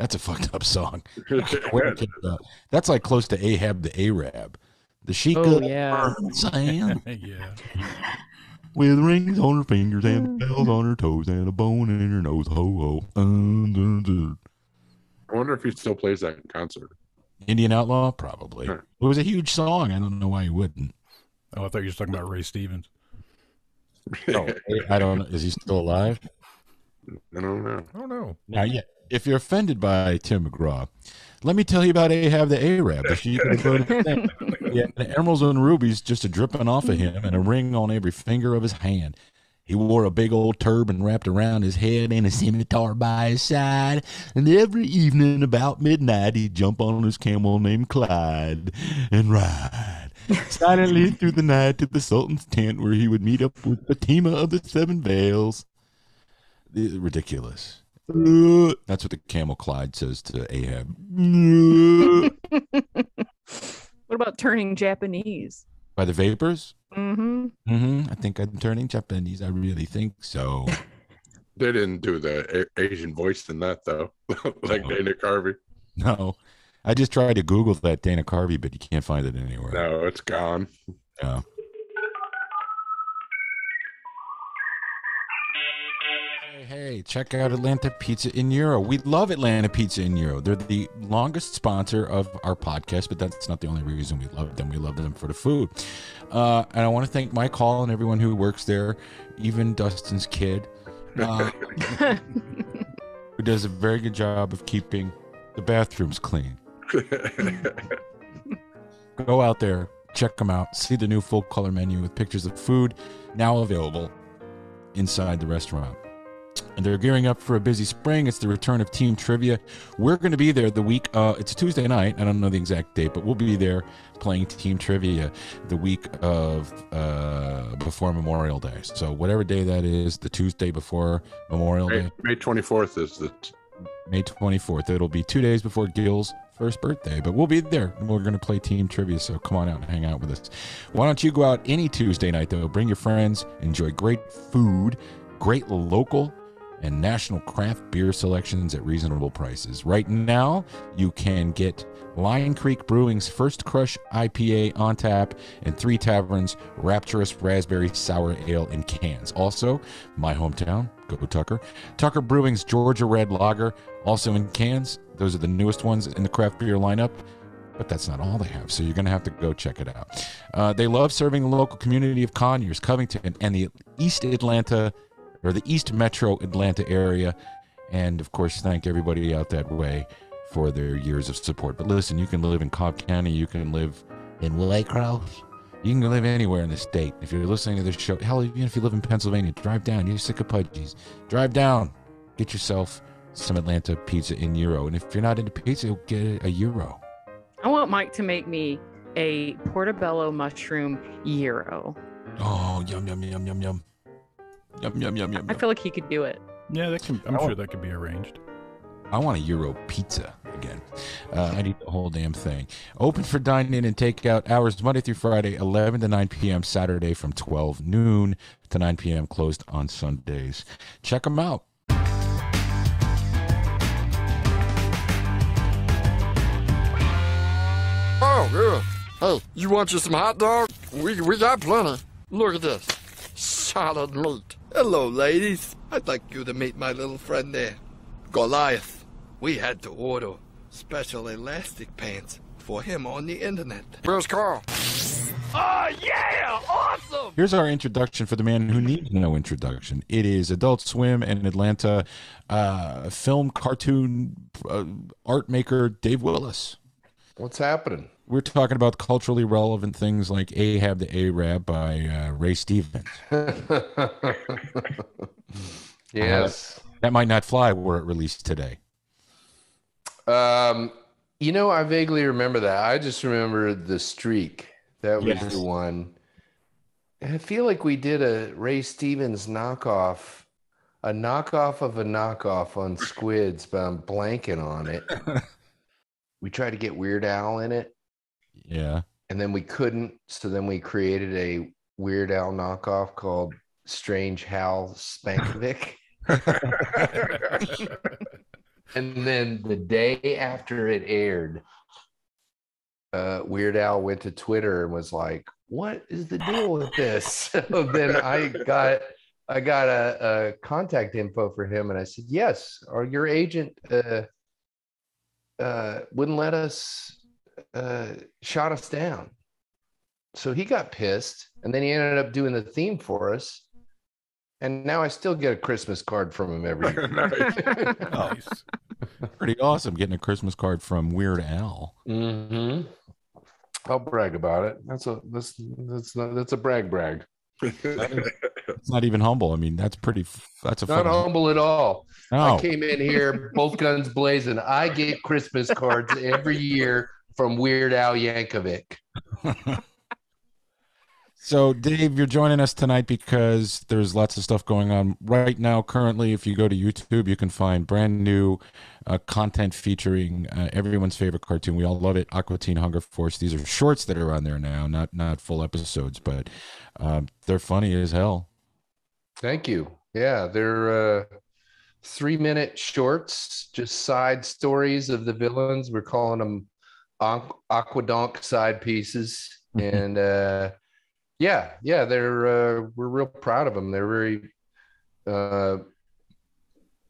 [SPEAKER 2] That's a fucked up song. Where it came from. Uh, that's like close to Ahab the Arab. The Sheikah
[SPEAKER 1] Oh, yeah.
[SPEAKER 2] Sam
[SPEAKER 3] yeah.
[SPEAKER 2] with rings on her fingers and bells on her toes and a bone in her nose. Ho ho.
[SPEAKER 4] I wonder if he still plays that in concert.
[SPEAKER 2] Indian Outlaw, probably.
[SPEAKER 4] Huh.
[SPEAKER 2] It was a huge song. I don't know why he wouldn't.
[SPEAKER 3] Oh, I thought you were talking about Ray Stevens.
[SPEAKER 2] Oh, I don't know. Is he still alive?
[SPEAKER 4] I don't know.
[SPEAKER 3] I don't know.
[SPEAKER 2] Now, yeah. If you're offended by Tim McGraw, let me tell you about Ahab the Arab. The sheep the bird of the thing. Yeah, the emeralds and rubies just a dripping off of him, and a ring on every finger of his hand. He wore a big old turban wrapped around his head and a scimitar by his side. And every evening about midnight, he'd jump on his camel named Clyde and ride silently through the night to the Sultan's tent where he would meet up with Fatima of the Seven Veils. Ridiculous. That's what the camel Clyde says to Ahab.
[SPEAKER 1] What about turning Japanese?
[SPEAKER 2] By the vapors?
[SPEAKER 1] Mm-hmm.
[SPEAKER 2] hmm I think I'm turning Japanese. I really think so.
[SPEAKER 4] They didn't do the a- Asian voice in that though, like Dana Carvey.
[SPEAKER 2] No. I just tried to Google that Dana Carvey, but you can't find it anywhere.
[SPEAKER 4] No, it's gone.
[SPEAKER 2] Yeah. Hey, check out Atlanta Pizza in Gyro. We love Atlanta Pizza in Gyro. They're the longest sponsor of our podcast, but that's not the only reason we love them. We love them for the food. Uh, and I want to thank Mike Hall and everyone who works there, even Dustin's kid, uh, who does a very good job of keeping the bathrooms clean. Go out there, check them out, see the new full color menu with pictures of food now available inside the restaurant. And they're gearing up for a busy spring. It's the return of Team Trivia. We're going to be there the week. Uh, it's a Tuesday night. I don't know the exact date, but we'll be there playing Team Trivia the week of uh, before Memorial Day. So whatever day that is, the Tuesday before Memorial Day.
[SPEAKER 4] May, May 24th is the
[SPEAKER 2] May 24th. It'll be two days before Gil's first birthday, but we'll be there. and We're going to play team trivia, so come on out and hang out with us. Why don't you go out any Tuesday night, though? Bring your friends, enjoy great food, great local and national craft beer selections at reasonable prices. Right now, you can get Line Creek Brewing's First Crush IPA on tap and Three Taverns Rapturous Raspberry Sour Ale in cans. Also, my hometown, go Tucker. Tucker Brewing's Georgia Red Lager, also in cans. Those are the newest ones in the craft beer lineup. But that's not all they have, so you're going to have to go check it out. Uh, they love serving the local community of Conyers, Covington, and the East Atlanta or the East Metro Atlanta area. And of course, thank everybody out that way for their years of support. But listen, you can live in Cobb County, you can live in White Cross, you can live anywhere in the state. If you're listening to this show, hell, even if you live in Pennsylvania, drive down. You're sick of pudgies. Drive down. Get yourself some Atlanta pizza in Gyro. And if you're not into pizza, get a Gyro.
[SPEAKER 1] I want Mike to make me a portobello mushroom gyro.
[SPEAKER 2] Oh, yum, yum, yum, yum, yum. Yum, yum, yum, yum.
[SPEAKER 1] I feel like he could do it.
[SPEAKER 3] Yeah, that can, I'm sure that could be arranged.
[SPEAKER 2] I want a Euro pizza again. Uh, I need the whole damn thing. Open for dine in and takeout hours Monday through Friday, 11 to 9 p.m. Saturday from 12 noon to 9 p.m. Closed on Sundays. Check them out.
[SPEAKER 12] Oh, yeah. Hey, you want you some hot dog? We, we got plenty. Look at this. Solid meat.
[SPEAKER 13] Hello, ladies. I'd like you to meet my little friend there, Goliath. We had to order special elastic pants for him on the internet.
[SPEAKER 12] Where's Carl?
[SPEAKER 13] Oh, yeah! Awesome!
[SPEAKER 2] Here's our introduction for the man who needs no introduction. It is Adult Swim and Atlanta uh, film cartoon uh, art maker Dave Willis.
[SPEAKER 14] What's happening?
[SPEAKER 2] We're talking about culturally relevant things like Ahab the Arab by uh, Ray Stevens.
[SPEAKER 14] yes.
[SPEAKER 2] Uh, that might not fly were it released today.
[SPEAKER 14] Um, you know, I vaguely remember that. I just remember the streak. That was
[SPEAKER 2] Yes.
[SPEAKER 14] the one. I feel like we did a Ray Stevens knockoff, a knockoff of a knockoff on Squids, but I'm blanking on it. we tried to get Weird Al in it,
[SPEAKER 2] Yeah.
[SPEAKER 14] and then we couldn't. So then we created a Weird Al knockoff called Strange Hal Spankovic. and then the day after it aired, uh, Weird Al went to Twitter and was like, "What is the deal with this?" So then I got I got a, a contact info for him, and I said, "Yes, or your agent uh, uh, wouldn't let us uh, shot us down." So he got pissed, and then he ended up doing the theme for us. And now I still get a Christmas card from him every year.
[SPEAKER 3] Nice.
[SPEAKER 2] Pretty awesome getting a Christmas card from Weird Al.
[SPEAKER 14] hmm I'll brag about it. That's a that's that's not, that's a brag brag.
[SPEAKER 2] It's not even humble. I mean, that's pretty. That's a
[SPEAKER 14] Not
[SPEAKER 2] fucking-
[SPEAKER 14] humble at all.
[SPEAKER 2] No.
[SPEAKER 14] I came in here both guns blazing. I get Christmas cards every year from Weird Al Yankovic.
[SPEAKER 2] So, Dave, you're joining us tonight because there's lots of stuff going on right now. Currently, if you go to YouTube, you can find brand new uh, content featuring uh, everyone's favorite cartoon. We all love it, Aqua Teen Hunger Force. These are shorts that are on there now, not not full episodes, but um, they're funny as hell.
[SPEAKER 14] Thank you. Yeah, they're uh, three minute shorts, just side stories of the villains. We're calling them Aquadonk side pieces, and uh, yeah, yeah, they're uh, we're real proud of them. They're very. Uh,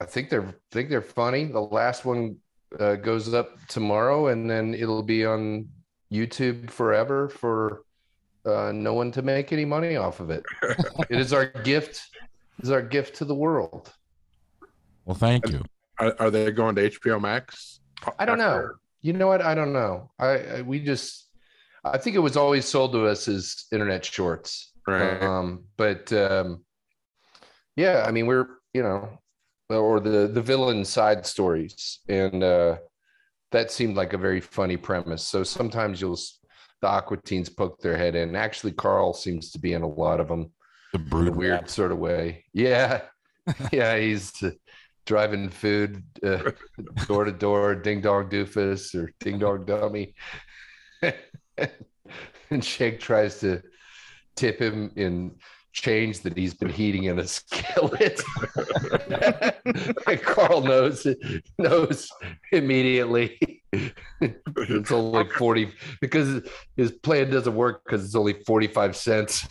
[SPEAKER 14] I think they're think they're funny. The last one uh, goes up tomorrow, and then it'll be on YouTube forever for uh, no one to make any money off of it. it is our gift. is our gift to the world.
[SPEAKER 2] Well, thank you.
[SPEAKER 4] Are, are they going to HBO Max?
[SPEAKER 14] I don't know. You know what? I don't know. I, I we just I think it was always sold to us as internet shorts.
[SPEAKER 4] Right.
[SPEAKER 14] Um, but um, yeah, I mean we're you know, or the the villain side stories, and uh, that seemed like a very funny premise. So sometimes you'll the Aqua Teens poke their head in. Actually, Carl seems to be in a lot of them.
[SPEAKER 2] The
[SPEAKER 14] in a
[SPEAKER 2] brood
[SPEAKER 14] weird sort of way. Yeah, yeah, he's uh, driving food uh, door to door, ding dong doofus or ding dong dummy, and Shake tries to tip him in change that he's been heating in a skillet. and Carl knows knows immediately. it's only like 40 because his plan doesn't work because it's only 45 cents.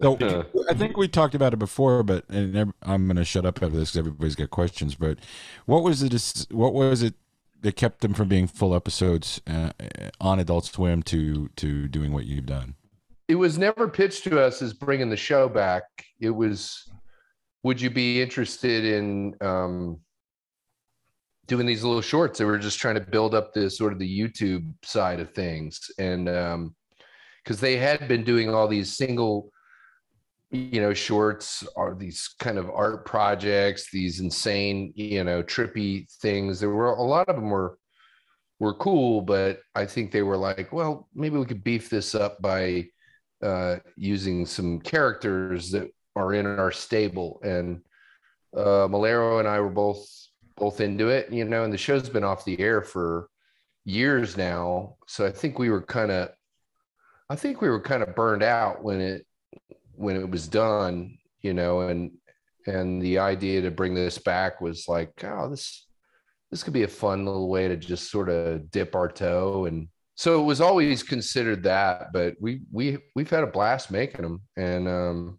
[SPEAKER 2] So I think we talked about it before, but and I'm going to shut up after this because everybody's got questions. But what was it? What was it that kept them from being full episodes uh, on Adult Swim to to doing what you've done?
[SPEAKER 14] it was never pitched to us as bringing the show back. It was, would you be interested in um, doing these little shorts? They were just trying to build up this sort of the YouTube side of things, and um, because they had been doing all these single you know shorts are these kind of art projects these insane you know trippy things. There were a lot of them were were cool but i think they were like well maybe we could beef this up by uh using some characters that are in our stable. And uh Maiellaro and i were both both into it you know and the show's been off the air for years now. So i think we were kind of i think we were kind of burned out when it when it was done, you know, and and the idea to bring this back was like, oh, this this could be a fun little way to just sort of dip our toe. And so it was always considered that but we we we've had a blast making them and um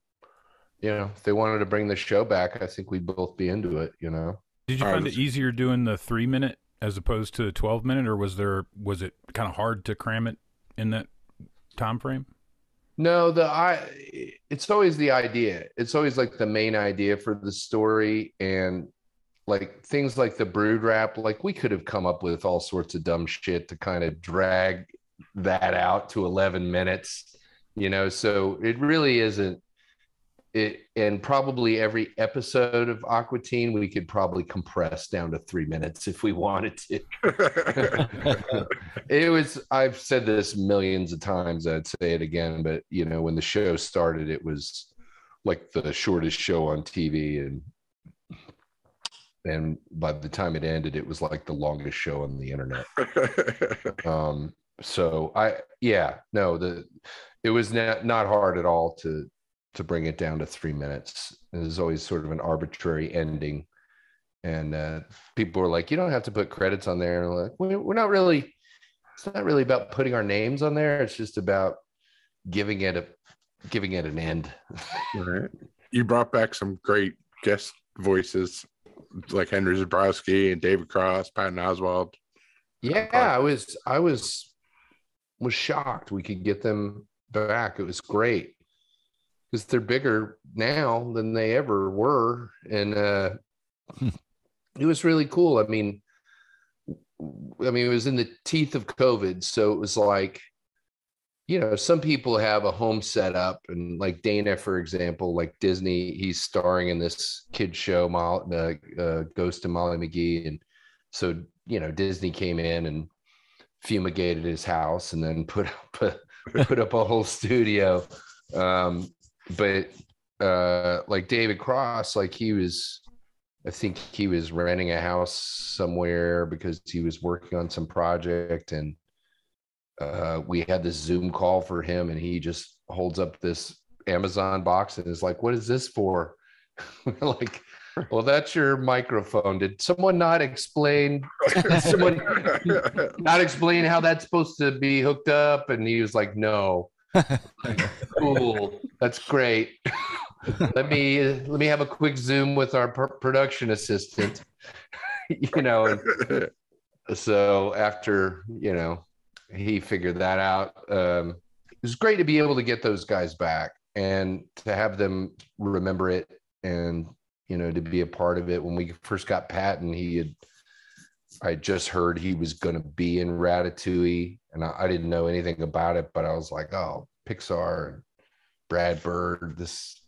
[SPEAKER 14] you know if they wanted to bring the show back i think we'd both be into it you know?
[SPEAKER 3] Did you find it easier doing the three minute as opposed to the 12 minute or was there was it kind of hard to cram it in that time frame
[SPEAKER 14] no, the I it's always the idea. It's always like the main idea for the story and like things like the brood wrap, like we could have come up with all sorts of dumb shit to kind of drag that out to 11 minutes, you know. So it really isn't it and probably every episode of Aqua Teen we could probably compress down to three minutes if we wanted to. it was I've said this millions of times, I'd say it again, but you know, when the show started, it was like the shortest show on TV and and by the time it ended, it was like the longest show on the internet. um so I yeah, no, the it was not not hard at all to to bring it down to three minutes. There's always sort of an arbitrary ending. And uh, people were like, you don't have to put credits on there. And like, we're not really, it's not really about putting our names on there. It's just about giving it a, giving it an end.
[SPEAKER 4] right. You brought back some great guest voices like Henry Zebrowski and David Cross, Patton Oswalt.
[SPEAKER 14] Yeah, I was, I was, was shocked we could get them back. It was great because they're bigger now than they ever were, and uh, it was really cool. I mean, I mean, it was in the teeth of COVID, so it was like, you know, some people have a home setup, and like Dana, for example, like Disney, he's starring in this kid show, Molly, uh, uh, Ghost of Molly McGee, and so you know, Disney came in and fumigated his house, and then put up a, put up a whole studio. Um, but uh like David Cross, like he was I think he was renting a house somewhere because he was working on some project and uh we had this Zoom call for him and he just holds up this Amazon box and is like, What is this for? like well, that's your microphone. Did someone not explain? someone not explain how that's supposed to be hooked up? And he was like, "No." cool. That's great. let me let me have a quick zoom with our pr- production assistant. you know, so after you know he figured that out, um, it was great to be able to get those guys back and to have them remember it and you know to be a part of it. When we first got Patton, he had I just heard he was going to be in Ratatouille, and I, I, didn't know anything about it, but I was like, oh, Pixar and Brad Bird, this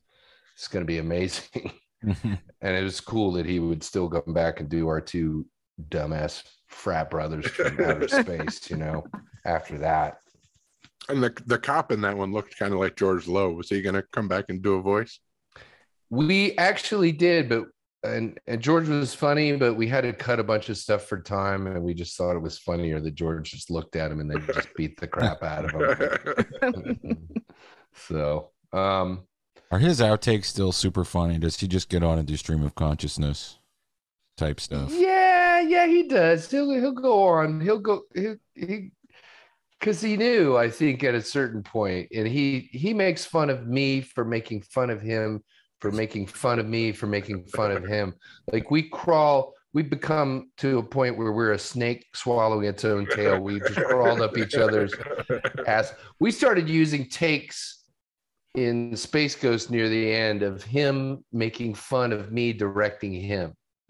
[SPEAKER 14] is going to be amazing. and it was cool that he would still come back and do our two dumbass frat brothers from outer space, you know, after that.
[SPEAKER 4] And the the cop in that one looked kind of like George Lowe. Was he going to come back and do a voice?
[SPEAKER 14] We actually did, but and and George was funny, but we had to cut a bunch of stuff for time, and we just thought it was funnier that George just looked at him and then just beat the crap out of him. so, um,
[SPEAKER 2] are his outtakes still super funny? Does he just get on and do stream of consciousness type stuff?
[SPEAKER 14] Yeah, yeah, he does. He'll he'll go on. He'll go he he because he knew, I think, at a certain point, and he he makes fun of me for making fun of him for making fun of me for making fun of him. Like we crawl, we've become to a point where we're a snake swallowing its own tail. We just crawled up each other's ass. We started using takes in Space Ghost near the end of him making fun of me directing him.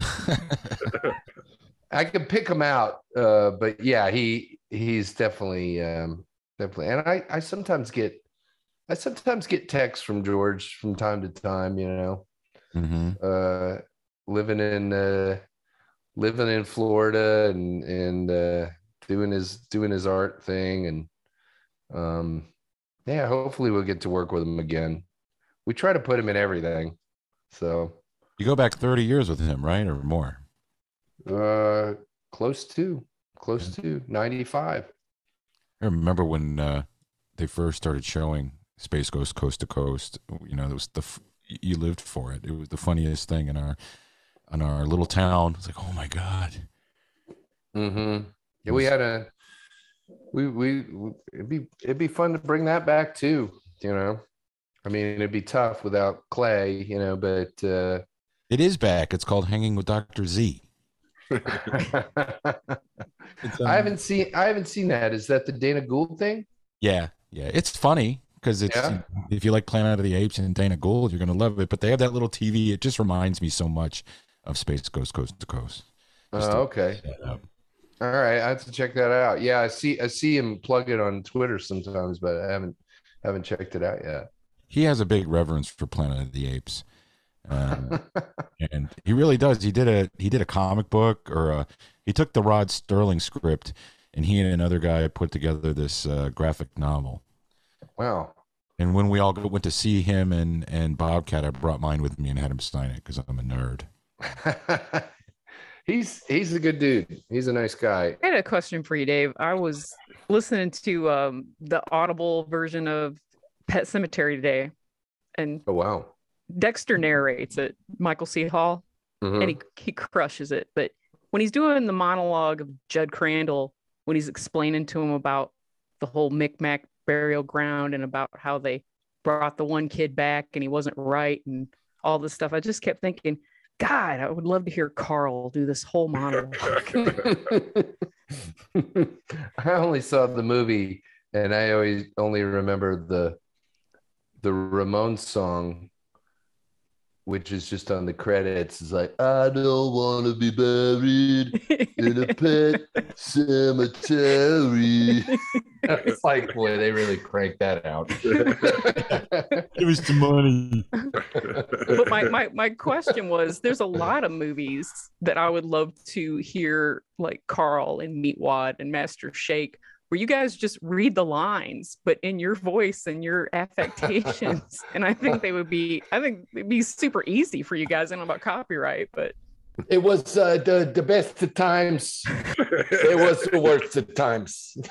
[SPEAKER 14] I could pick him out, uh, but yeah, he he's definitely um, definitely. And I I sometimes get I sometimes get texts from George from time to time. You know,
[SPEAKER 2] Mm-hmm.
[SPEAKER 14] uh, living in uh, living in Florida and and uh, doing his doing his art thing and um, yeah, hopefully we'll get to work with him again. We try to put him in everything, so
[SPEAKER 2] You go back 30 years with him, right? Or more?
[SPEAKER 14] uh, close to close to ninety five.
[SPEAKER 2] I remember when uh, they first started showing Space Ghost Coast to Coast. You know, it was the you lived for it. It was the funniest thing in our in our little town. It's like, oh my god.
[SPEAKER 14] Mm-hmm. Yeah, we had a we, we it'd be it'd be fun to bring that back too. You know, I mean, it'd be tough without Clay. You know, but uh,
[SPEAKER 2] It is back. It's called Hanging with Doctor Z.
[SPEAKER 14] I haven't seen I haven't seen that. Is that the Dana Gould thing?
[SPEAKER 2] Yeah, yeah. It's funny because it's
[SPEAKER 14] Yeah.
[SPEAKER 2] if you like Planet of the Apes and Dana Gould, you're gonna love it. But they have that little TV. It just reminds me so much of Space Ghost Coast to Coast.
[SPEAKER 14] Oh, okay. All right, I have to check that out. Yeah, I see I see him plug it on Twitter sometimes, but I haven't haven't checked it out yet.
[SPEAKER 2] He has a big reverence for Planet of the Apes. Um, and he really does. He did a he did a comic book or a, he took the Rod Serling script and he and another guy put together this uh, graphic novel.
[SPEAKER 14] Wow.
[SPEAKER 2] And when we all went to see him and and Bobcat, I brought mine with me and had him sign it because I'm a nerd.
[SPEAKER 14] he's he's a good dude. He's a nice guy.
[SPEAKER 1] I had a question for you, Dave. I was listening to um, the Audible version of Pet Sematary today, and
[SPEAKER 14] Oh wow.
[SPEAKER 1] Dexter narrates it, Michael C. Hall,
[SPEAKER 14] Mhm.
[SPEAKER 1] and he he crushes it. But when he's doing the monologue of Judd Crandall, when he's explaining to him about the whole Micmac burial ground and about how they brought the one kid back and he wasn't right and all this stuff, I just kept thinking, God, I would love to hear Carl do this whole monologue.
[SPEAKER 14] I only saw the movie and I always only remember the the Ramones song, which is just on the credits. is like, I don't want to be buried in a pet cemetery. it's like, boy, they really cranked that out.
[SPEAKER 2] Give us the money.
[SPEAKER 1] but my, my my question was there's a lot of movies that I would love to hear like Carl and Meatwad and Master Shake where you guys just read the lines but in your voice and your affectations and I think they would be I think it'd be super easy for you guys I don't know about copyright but
[SPEAKER 6] It was uh, the the best of times. it was the worst of times.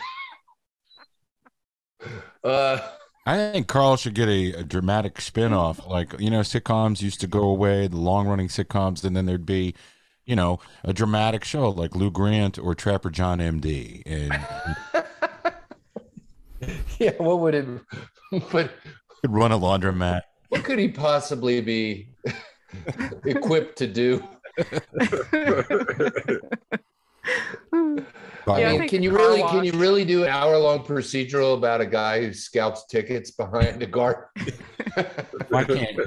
[SPEAKER 14] Uh,
[SPEAKER 2] I think Carl should get a, a dramatic spin-off. Like, you know, sitcoms used to go away, the long-running sitcoms, and then there'd be, you know, a dramatic show like Lou Grant or Trapper John MD. And
[SPEAKER 14] yeah, what would it? But
[SPEAKER 2] could run a laundromat.
[SPEAKER 14] what could he possibly be equipped to do? I
[SPEAKER 1] Yeah, I
[SPEAKER 14] mean, can you really can you really do an hour long procedural about a guy who scalps tickets behind the guard?
[SPEAKER 2] Why can't you?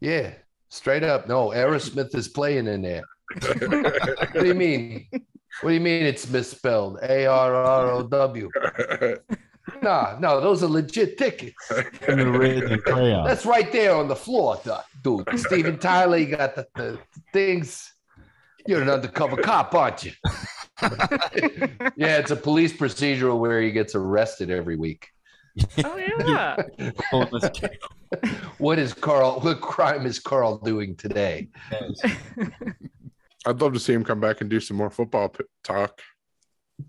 [SPEAKER 14] Yeah, straight up. No, Aerosmith is playing in there. what do you mean? What do you mean it's misspelled? A R R O W. Nah, no, those are legit tickets.
[SPEAKER 2] In the red and crayon.
[SPEAKER 14] That's right there on the floor, dude. Steven Tyler, you got the, the things. You're an undercover cop, aren't you? yeah, it's a police procedural where he gets arrested every week.
[SPEAKER 1] oh yeah
[SPEAKER 14] What is Carl? What crime is Carl doing today?
[SPEAKER 4] I'd love to see him come back and do some more football p- talk.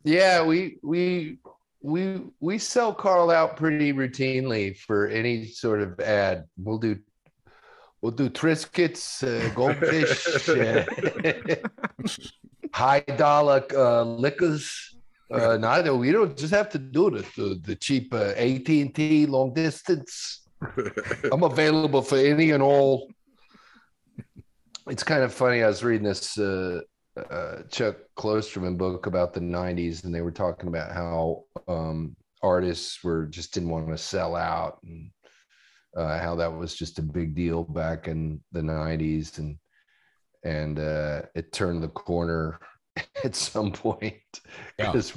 [SPEAKER 14] Yeah, we we we we sell Carl out pretty routinely for any sort of ad. We'll do we'll do Triscuits, uh, goldfish, uh, high dollar uh, liquors. Uh, neither we don't just have to do the the, the cheap uh, AT and T long distance. I'm available for any and all. It's kind of funny. I was reading this uh, Chuck Klosterman book about the '90s, and they were talking about how um, artists were just didn't want to sell out, and uh, how that was just a big deal back in the '90s, and and uh, it turned the corner at some point because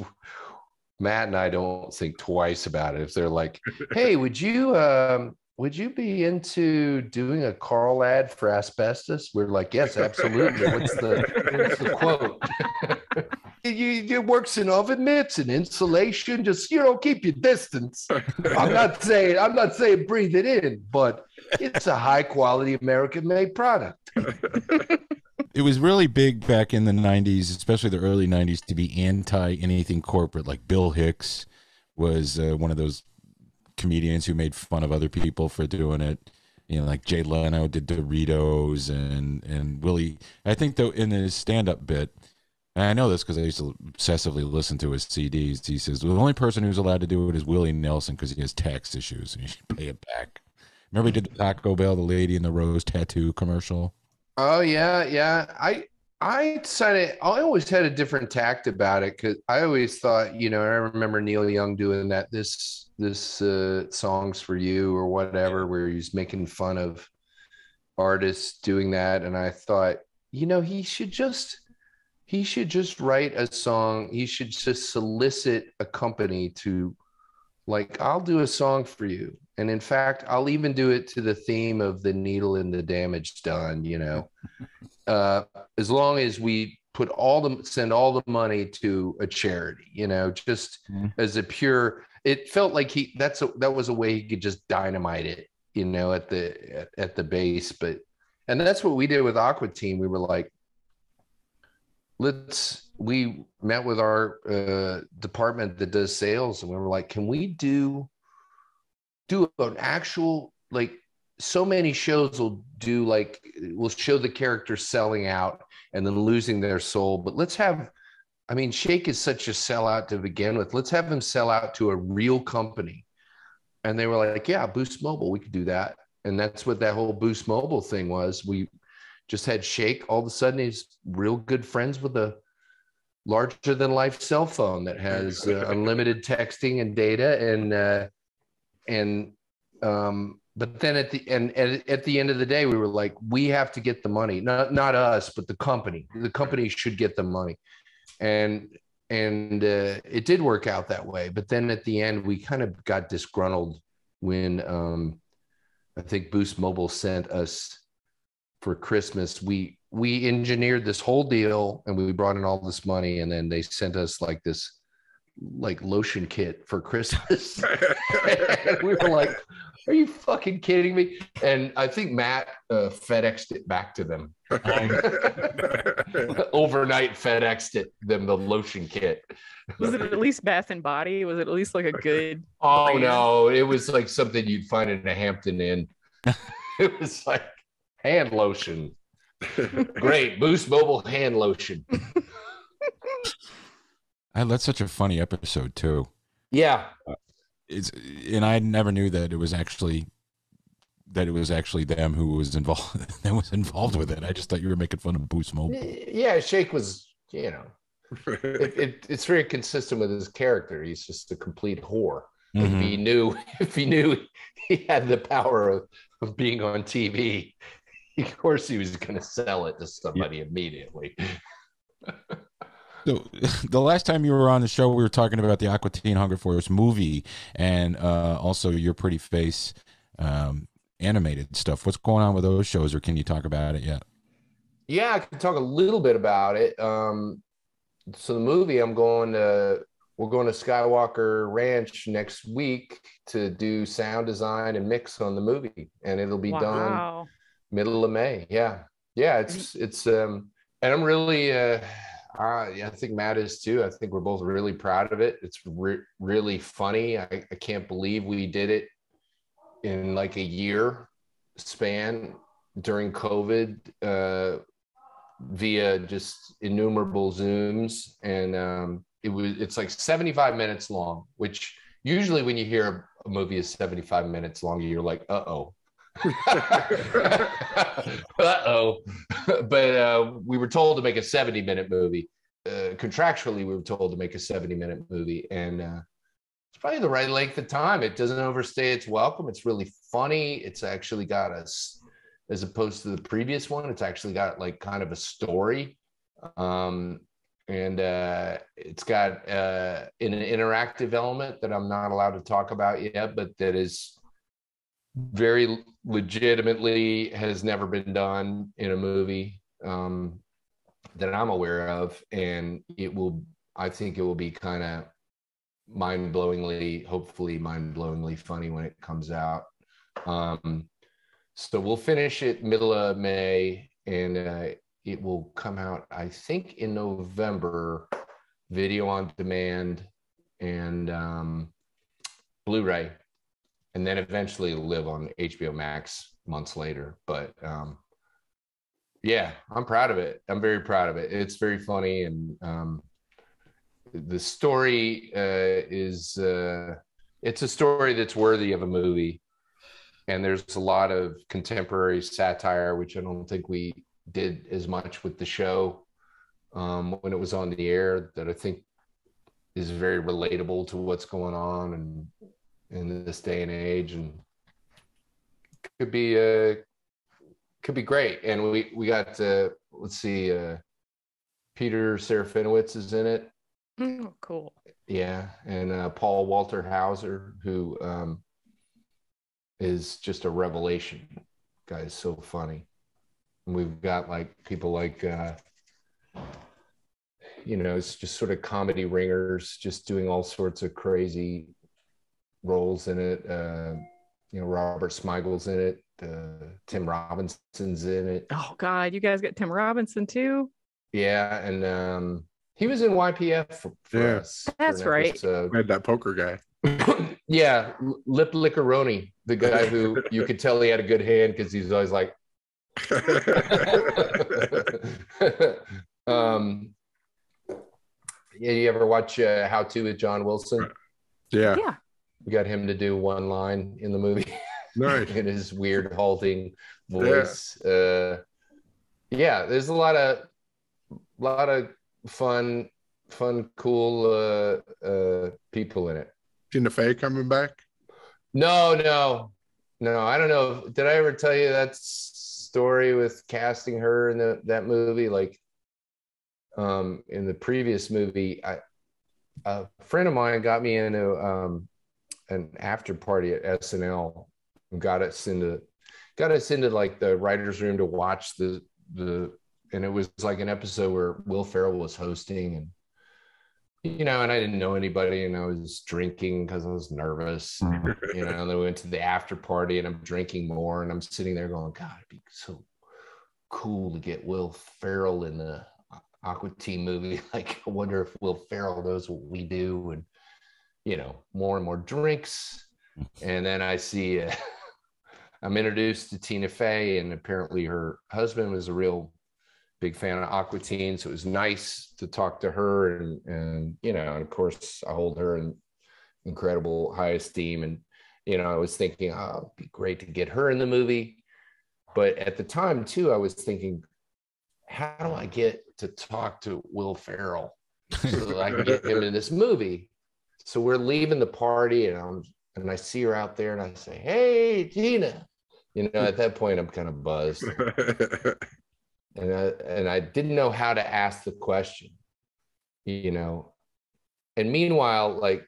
[SPEAKER 14] Matt and I don't think twice about it. If they're like, "Hey, would you um, would you be into doing a Carl ad for asbestos?" We're like, "Yes, absolutely." What's the what's the quote? you, it works in oven mitts and insulation. Just you know, keep your distance. I'm not saying I'm not saying breathe it in, but it's a high quality American made product.
[SPEAKER 2] it was really big back in the 90s especially the early 90s to be anti anything corporate like bill hicks was uh, one of those comedians who made fun of other people for doing it. You know like jay leno did doritos and and willie. I think though in his stand-up bit and i know this because i used to obsessively listen to his cds he says the only person who's allowed to do it is willie nelson because he has tax issues and he should pay it back. Remember he did the taco bell the lady in the rose tattoo commercial?
[SPEAKER 14] Oh yeah, yeah. I I decided I always had a different tact about it because I always thought, you know, I remember Neil Young doing that this this uh, songs for you or whatever, where he's making fun of artists doing that, and I thought, you know, he should just he should just write a song. He should just solicit a company to like, I'll do a song for you. And in fact, I'll even do it to the theme of the needle and the damage done, you know, uh, as long as we put all the send all the money to a charity, you know, just mm-hmm. as a pure, it felt like he, that's a, that was a way he could just dynamite it, you know, at the, at, at the base. But, and that's what we did with Aqua Teen. We were like, let's we met with our uh, department that does sales and we were like can we do do an actual like so many shows will do like will show the characters selling out and then losing their soul. But let's have i mean shake is such a sellout to begin with. Let's have him sell out to a real company. And they were like yeah boost mobile we could do that. And that's what that whole boost mobile thing was. We just had Shake. All of a sudden, he's real good friends with a larger than life cell phone that has uh, unlimited texting and data. And uh, and um, but then at the and at, at the end of the day, we were like, we have to get the money, not not us, but the company. The company should get the money, and and uh, it did work out that way. But then at the end, we kind of got disgruntled when um, I think Boost Mobile sent us for Christmas, we we engineered this whole deal and we brought in all this money, and then they sent us like this like lotion kit for Christmas. we were like, "Are you fucking kidding me?" And I think Matt uh, FedExed it back to them. Overnight FedExed it them the lotion kit.
[SPEAKER 1] Was it at least Bath and Body? Was it at least like a good?
[SPEAKER 14] Oh brand? no, it was like something you'd find in a Hampton Inn. it was like hand lotion. Great. Boost Mobile hand lotion.
[SPEAKER 2] I, that's such a funny episode too.
[SPEAKER 14] Yeah.
[SPEAKER 2] Uh, it's and I never knew that it was actually that it was actually them who was involved that was involved with it. I just thought you were making fun of Boost Mobile.
[SPEAKER 14] Yeah, Shake was, you know, it, it, it's very consistent with his character. He's just a complete whore. Mm-hmm. If he knew, if he knew he had the power of, of being on TV, of course he was going to sell it to somebody yeah. immediately.
[SPEAKER 2] So the last time you were on the show, we were talking about the Aqua Teen Hunger Force movie and uh, also your Pretty Face um, animated stuff. What's going on with those shows, or can you talk about it yet?
[SPEAKER 14] Yeah, I can talk a little bit about it. Um, so the movie, I'm going to we're going to Skywalker Ranch next week to do sound design and mix on the movie, and it'll be wow. done middle of May. Yeah, yeah. It's it's um, and I'm really uh, uh, yeah, I think Matt is too. I think we're both really proud of it. It's re- really funny. I, I can't believe we did it in like a year span during COVID uh, via just innumerable Zooms, and um, it was it's like 75 minutes long, which usually when you hear a movie is 75 minutes long, you're like, uh oh, Uh-oh. but uh, we were told to make a 70 minute movie. Uh, contractually, we were told to make a 70 minute movie. And uh, it's probably the right length of time. It doesn't overstay its welcome. It's really funny. It's actually got us, as opposed to the previous one, it's actually got like kind of a story. Um, and uh, it's got uh, an interactive element that I'm not allowed to talk about yet, but that is very legitimately has never been done in a movie um, that I'm aware of, and it will. I think it will be kind of mind-blowingly, hopefully, mind-blowingly funny when it comes out. Um, so we'll finish it middle of May, and uh, it will come out, I think, in November, video on demand and um, Blu-ray and then eventually live on HBO Max months later. But um, yeah, I'm proud of it. I'm very proud of it. It's very funny, and um, the story uh, is uh, it's a story that's worthy of a movie. And there's a lot of contemporary satire, which I don't think we did as much with the show um, when it was on the air. That I think is very relatable to what's going on and in this day and age and could be uh could be great. And we we got uh let's see uh peter serafinowicz is in it.
[SPEAKER 1] Oh, cool.
[SPEAKER 14] yeah and uh paul walter hauser who um is just a revelation. Guy is so funny. And we've got like people like uh you know it's just sort of comedy ringers just doing all sorts of crazy roles in it. Uh, you know, Robert Smigel's in it. Uh, Tim Robinson's in it.
[SPEAKER 1] Oh God, you guys got Tim Robinson too.
[SPEAKER 14] Yeah, and um, he was in YPF for, for
[SPEAKER 4] Yeah.
[SPEAKER 14] us.
[SPEAKER 1] That's
[SPEAKER 14] an
[SPEAKER 1] right.
[SPEAKER 14] episode.
[SPEAKER 4] We had that poker guy.
[SPEAKER 14] yeah, Lip Lickeroni, the guy who you could tell he had a good hand because he's always like. um, yeah, you ever watch uh, How to with John Wilson?
[SPEAKER 4] Yeah.
[SPEAKER 1] Yeah.
[SPEAKER 14] We got him to do one line in the movie.
[SPEAKER 4] Nice.
[SPEAKER 14] in his weird halting voice. Uh, yeah, there's a lot of lot of fun, fun, cool uh, uh, people in it.
[SPEAKER 4] Tina Fey coming back?
[SPEAKER 14] No, no, no. I don't know. Did I ever tell you that story with casting her in the, that movie? Like, um, in the previous movie, I a friend of mine got me into um, an after party at SNL and got us into got us into like the writers' room to watch the the and it was like an episode where Will Ferrell was hosting and you know, and I didn't know anybody, and I was drinking because I was nervous. Mm-hmm. you know, and then we went to the after party, and I'm drinking more, and I'm sitting there going, "God, it'd be so cool to get Will Ferrell in the Aqua Teen movie. Like, I wonder if Will Ferrell knows what we do." And you know, more and more drinks, and then I see, uh, I'm introduced to Tina Fey, and apparently her husband was a real big fan of Aqua Teen, so it was nice to talk to her, and and you know, and of course, I hold her in incredible high esteem, and you know, I was thinking, oh, it'd be great to get her in the movie, but at the time too, I was thinking, how do I get to talk to Will Ferrell so that I can get him in this movie? So we're leaving the party, and I'm and I see her out there, and I say, "Hey, Tina." You know, at that point, I'm kind of buzzed and I, and I didn't know how to ask the question, you know. And meanwhile, like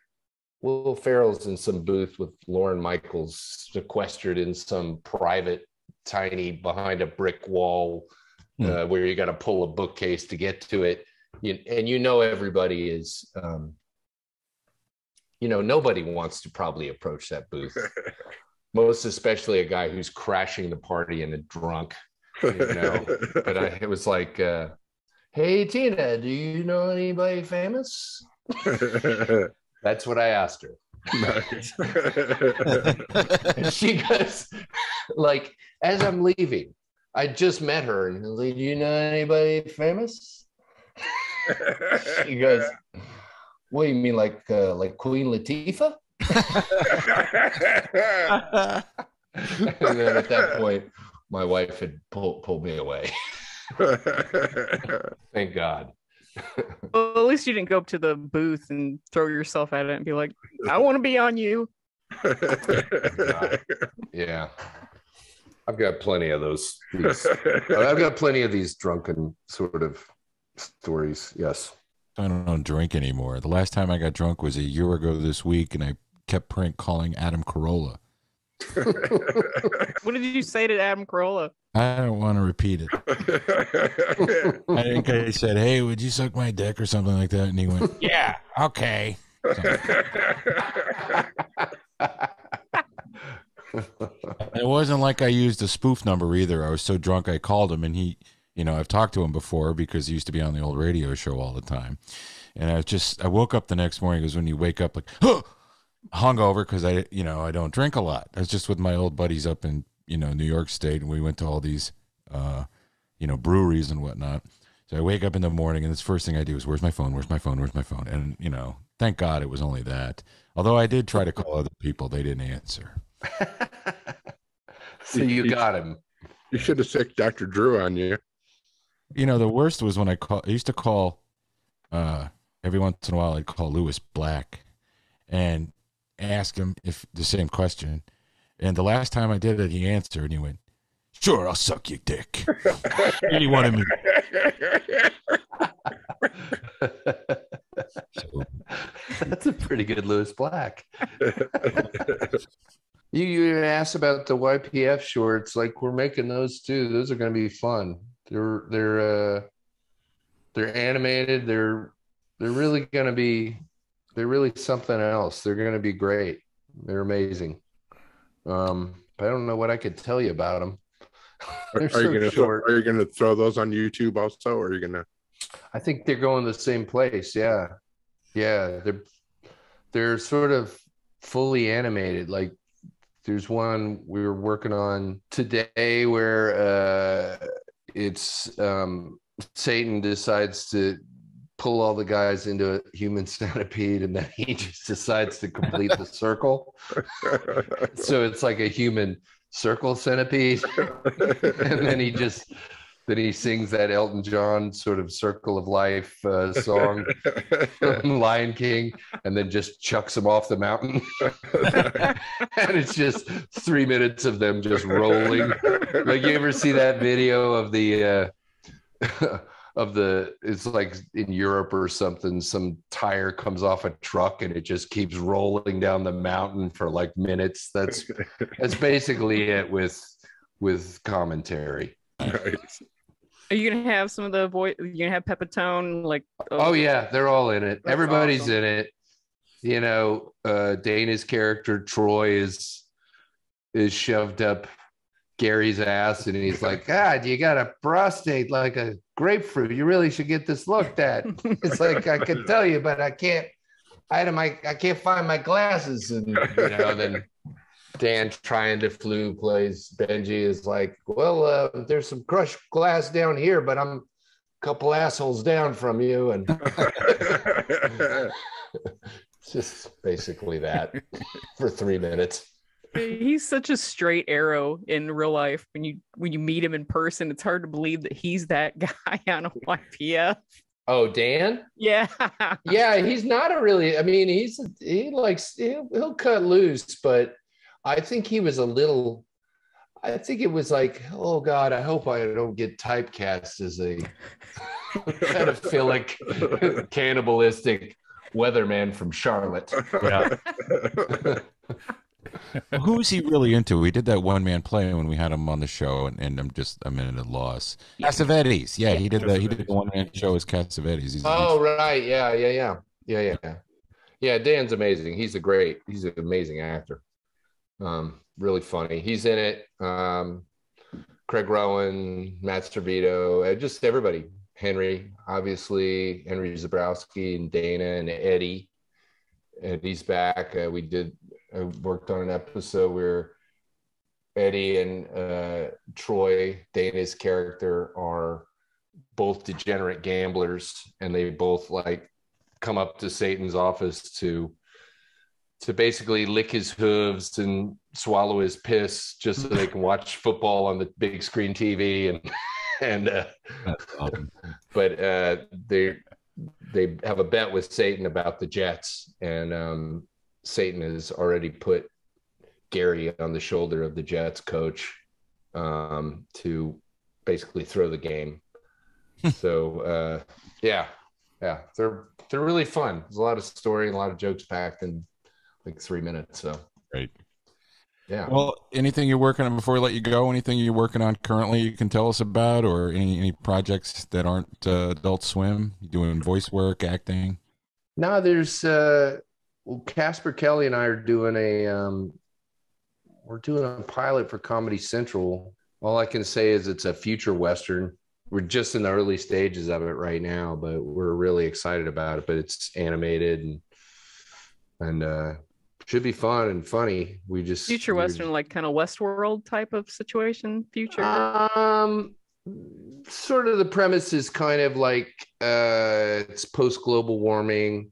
[SPEAKER 14] Will Ferrell's in some booth with Lorne Michaels, sequestered in some private, tiny behind a brick wall, uh, where you got to pull a bookcase to get to it. You, and you know everybody is, um, you know, nobody wants to probably approach that booth. Most especially a guy who's crashing the party in a drunk you know? But I, it was like uh, hey tina do you know anybody famous? That's what i asked her. And she goes like as i'm leaving i just met her and like do you know anybody famous? She goes what do you mean like uh, like queen latifah and then at that point, my wife had pulled pulled me away. Thank God.
[SPEAKER 1] Well, at least you didn't go up to the booth and throw yourself at it and be like, I want to be on you.
[SPEAKER 14] Yeah. I've got plenty of those. these- I've got plenty of these drunken sort of stories. Yes.
[SPEAKER 2] I don't drink anymore. The last time I got drunk was a year ago this week, and I kept prank calling Adam Carolla.
[SPEAKER 1] What did you say to Adam Carolla?
[SPEAKER 2] I don't want to repeat it. I think I said, "Hey, would you suck my dick or something like that?" And he went, "Yeah, okay." it wasn't like I used a spoof number either. I was so drunk I called him, and he, you know, I've talked to him before because he used to be on the old radio show all the time. And I just, I woke up the next morning because when you wake up like, huh, hungover because I, you know, I don't drink a lot. I was just with my old buddies up in, you know, New York State, and we went to all these, uh, you know, breweries and whatnot. So I wake up in the morning, and the first thing I do is, "Where's my phone? Where's my phone? Where's my phone?" And you know, thank God it was only that. Although I did try to call other people, they didn't answer.
[SPEAKER 14] So you got him.
[SPEAKER 4] You should have sick Dr. Drew on you.
[SPEAKER 2] You know, the worst was when I call. I used to call. Uh, every once in a while, I'd call Lewis Black, and ask him if the same question. And the last time I did it, he answered, and he went, "Sure, I'll suck your dick." and he wanted me.
[SPEAKER 14] That's a pretty good Lewis Black. you you asked about the YPF shorts. Like we're making those too. Those are going to be fun. They're they're uh, they're animated. They're they're really going to be they're really something else. They're going to be great. They're amazing. Um, but I don't know what I could tell you about them.
[SPEAKER 4] Are, are you gonna
[SPEAKER 14] short.
[SPEAKER 4] are you gonna throw those on YouTube also, or are you gonna?
[SPEAKER 14] I think they're going the same place. Yeah. Yeah. They're they're sort of fully animated. Like there's one we were working on today where uh it's um Satan decides to pull all the guys into a human centipede and then he just decides to complete the circle. so it's like a human circle centipede. and then he just then he sings that Elton John sort of circle of life uh, song from Lion King and then just chucks him off the mountain. and it's just three minutes of them just rolling. Like you ever see that video of the uh of the it's like in Europe or something, some tire comes off a truck and it just keeps rolling down the mountain for like minutes. That's that's basically it with with commentary.
[SPEAKER 1] Are you gonna have some of the voice? You're gonna have Pepitone, like
[SPEAKER 14] Oh yeah, they're all in it.
[SPEAKER 1] That's
[SPEAKER 14] Everybody's
[SPEAKER 1] awesome.
[SPEAKER 14] in it. You know, uh Dana's character Troy is is shoved up Gary's ass and he's like, God, you got a prostate like a grapefruit. You really should get this looked at. It's like I could tell you, but I can't I had my I can't find my glasses. And you know, then Dan Triandiflou plays Benji is like, Well, uh, there's some crushed glass down here, but I'm a couple assholes down from you. And it's just basically that for three minutes.
[SPEAKER 1] he's such a straight arrow in real life. When you when you meet him in person, it's hard to believe that he's that guy on a YPF.
[SPEAKER 14] Oh, Dan?
[SPEAKER 1] Yeah,
[SPEAKER 14] Yeah, he's not a really. I mean, he's he likes he'll, he'll cut loose, but I think he was a little. I think it was like, oh God, I hope I don't get typecast as a pedophilic, cannibalistic weatherman from Charlotte.
[SPEAKER 3] Yeah.
[SPEAKER 2] Who is he really into? We did that one man play when we had him on the show, and, and I'm just I'm at a loss. Cassavetes, yeah, he did the he did the one man show as Cassavetes. He's a
[SPEAKER 14] Oh right, yeah, yeah, yeah, yeah, yeah, yeah. Dan's amazing. He's a great. He's an amazing actor. Um, really funny. He's in it. Um, Craig Rowin, Matt Servitto, uh, just everybody. Henry, obviously, Henry Zabrowski and Dana and Eddie. Eddie's back. Uh, we did. I worked on an episode where Eddie and uh, Troy, Dana's character, are both degenerate gamblers, and they both like come up to Satan's office to to basically lick his hooves and swallow his piss just so they can watch football on the big screen TV and and uh,
[SPEAKER 2] awesome.
[SPEAKER 14] but uh, they they have a bet with Satan about the Jets and um, Satan has already put Gary on the shoulder of the Jets coach um, to basically throw the game. so uh, yeah, yeah, they're they're really fun. There's a lot of story and a lot of jokes packed in like three minutes. So
[SPEAKER 2] Great.
[SPEAKER 14] yeah.
[SPEAKER 2] Well, anything you're working on before we let you go? Anything you're working on currently you can tell us about, or any any projects that aren't uh, Adult Swim? You doing voice work, acting?
[SPEAKER 14] No, there's uh well, Casper Kelly and I are doing a um we're doing a pilot for Comedy Central. All I can say is it's a future western. We're just in the early stages of it right now, but we're really excited about it. But it's animated and and uh should be fun and funny. We just
[SPEAKER 1] Future
[SPEAKER 14] we're-
[SPEAKER 1] Western, like kind of Westworld type of situation. Future.
[SPEAKER 14] Um, sort of the premise is kind of like uh, it's post global warming,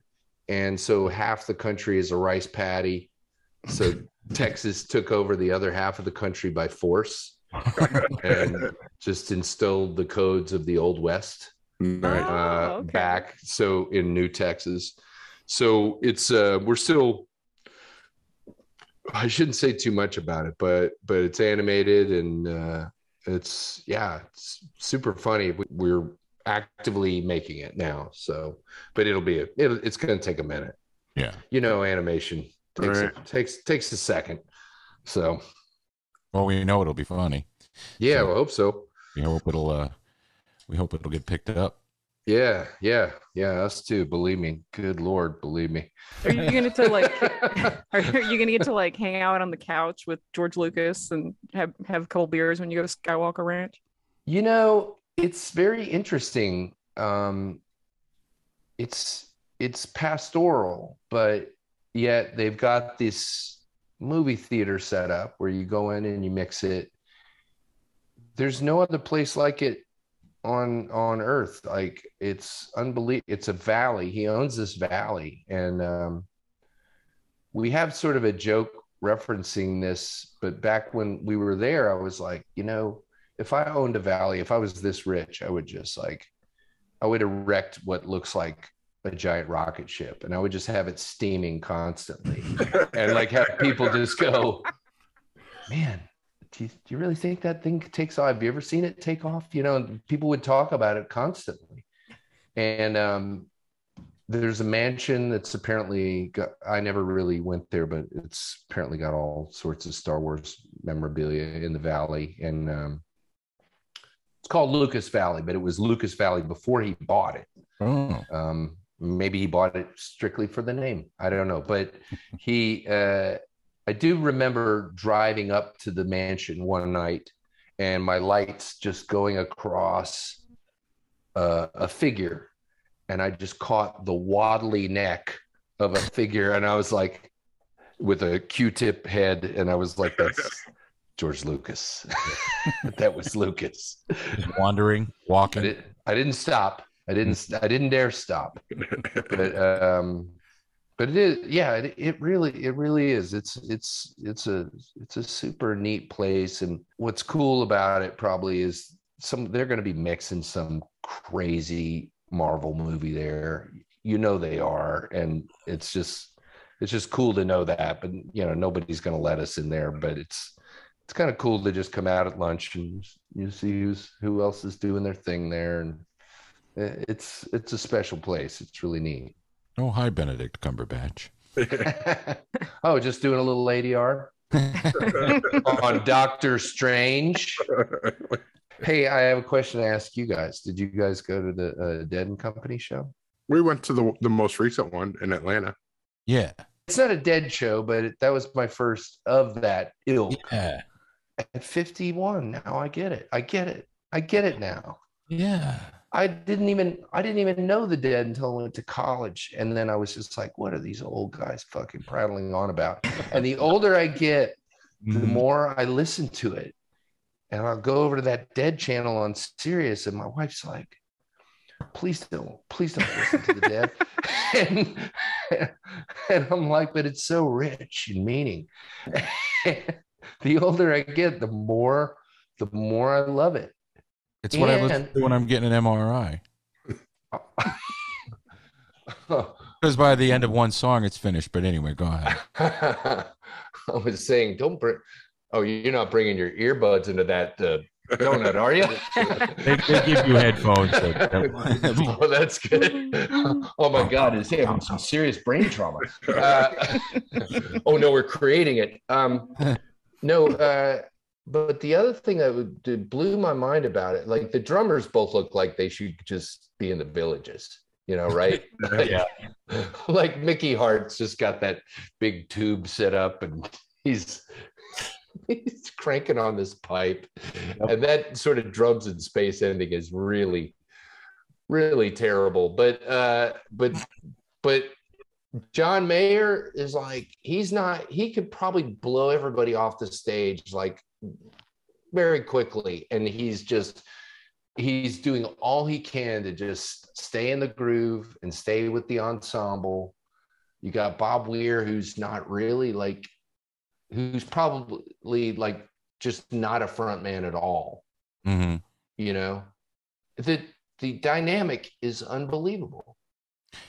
[SPEAKER 14] and so half the country is a rice paddy. So Texas took over the other half of the country by force and just instilled the codes of the old west
[SPEAKER 4] Right.
[SPEAKER 14] uh,
[SPEAKER 1] Oh, okay.
[SPEAKER 14] back. So in New Texas, so it's uh, we're still. I shouldn't say too much about it, but but it's animated and uh, it's yeah, it's super funny. We- We're actively making it now, so but it'll be a, it, it's going to take a minute.
[SPEAKER 2] Yeah.
[SPEAKER 14] You know, animation takes
[SPEAKER 4] Right.
[SPEAKER 14] takes takes a second. So
[SPEAKER 2] Well, we know it'll be funny.
[SPEAKER 14] yeah,
[SPEAKER 2] So-
[SPEAKER 14] I hope so.
[SPEAKER 2] We hope it'll uh, we hope it'll get picked up.
[SPEAKER 14] Yeah, yeah, yeah. Us too. Believe me. Good lord, believe me.
[SPEAKER 1] Are you gonna to like? Are you gonna get to like hang out on the couch with George Lucas and have have a couple beers when you go to Skywalker Ranch?
[SPEAKER 14] You know, it's very interesting. Um, it's it's pastoral, but yet they've got this movie theater set up where you go in and you mix it. There's no other place like it on on earth. Like it's unbelievable. It's a valley. He owns this valley, and um, we have sort of a joke referencing this. But back when we were there, I was like, you know, if I owned a valley, if I was this rich, I would just like, I would erect what looks like a giant rocket ship, and I would just have it steaming constantly, and like have people just go, man. Do you, do you really think that thing takes off? Have you ever seen it take off? You know, people would talk about it constantly. And um, there's a mansion that's apparently got, I never really went there, but it's apparently got all sorts of Star Wars memorabilia in the valley. And um, it's called Lucas Valley, but it was Lucas Valley before he bought it.
[SPEAKER 2] Oh,
[SPEAKER 14] Um, maybe he bought it strictly for the name. I don't know, but he, uh, I do remember driving up to the mansion one night, and my lights just going across uh, a figure, and I just caught the waddly neck of a figure, and I was like, with a Q-tip head, and I was like, that's George Lucas. that was Lucas.
[SPEAKER 2] just wandering,
[SPEAKER 14] I,
[SPEAKER 2] walking.
[SPEAKER 14] did, I didn't stop. I didn't. I didn't dare stop. But um, but it is. Yeah, it, it really, it really is. It's it's it's a it's a super neat place. And what's cool about it probably is some they're going to be mixing some crazy Marvel movie there. You know they are, and it's just it's just cool to know that. But you know nobody's going to let us in there. But it's it's kind of cool to just come out at lunch and you see who's who else is doing their thing there and uh, it's it's a special place it's really neat
[SPEAKER 2] Oh, hi, Benedict Cumberbatch.
[SPEAKER 14] oh just doing a little adr on doctor strange? Hey i have a question to ask you guys. Did you guys go to the uh, dead and company show?
[SPEAKER 4] We went to the the most recent one in Atlanta.
[SPEAKER 2] Yeah,
[SPEAKER 14] it's not a dead show but it, that was my first of that ilk.
[SPEAKER 2] Yeah,
[SPEAKER 14] at 51 now i get it. I get it. I get it now.
[SPEAKER 2] Yeah.
[SPEAKER 14] I didn't even I didn't even know the dead until I went to college. And then I was just like, what are these old guys fucking prattling on about? And the older I get, the
[SPEAKER 2] Mhm.
[SPEAKER 14] more I listen to it. And I'll go over to that dead channel on Sirius, and my wife's like, please don't, please don't listen to the dead. and, and I'm like, but it's so rich in meaning. the older I get, the more, the more I love it.
[SPEAKER 2] It's what I listen to when I'm getting an MRI. Because by the end of one song, it's finished. But anyway, go ahead.
[SPEAKER 14] I was saying, don't bring. Oh, you're not bringing your earbuds into that uh, donut, are you?
[SPEAKER 2] They, they give you headphones. so don't-
[SPEAKER 14] oh, that's good. Oh my God, is he having some serious brain trauma? Uh, oh no, we're creating it. Um, no, uh, but the other thing that would- blew my mind about it, like the drummers both look like they should just be in the villages. You know, right?
[SPEAKER 2] Yeah.
[SPEAKER 14] like Mickey Hart's just got that big tube set up and he's he's cranking on this pipe. And that sort of drums and space ending is really, really terrible. But uh but but John Mayer is like he's not he could probably blow everybody off the stage like very quickly and he's just he's doing all he can to just stay in the groove and stay with the ensemble. You got Bob Weir, who's not really like, who's probably like just not a front man at all.
[SPEAKER 2] Mhm.
[SPEAKER 14] You know, the the dynamic is unbelievable.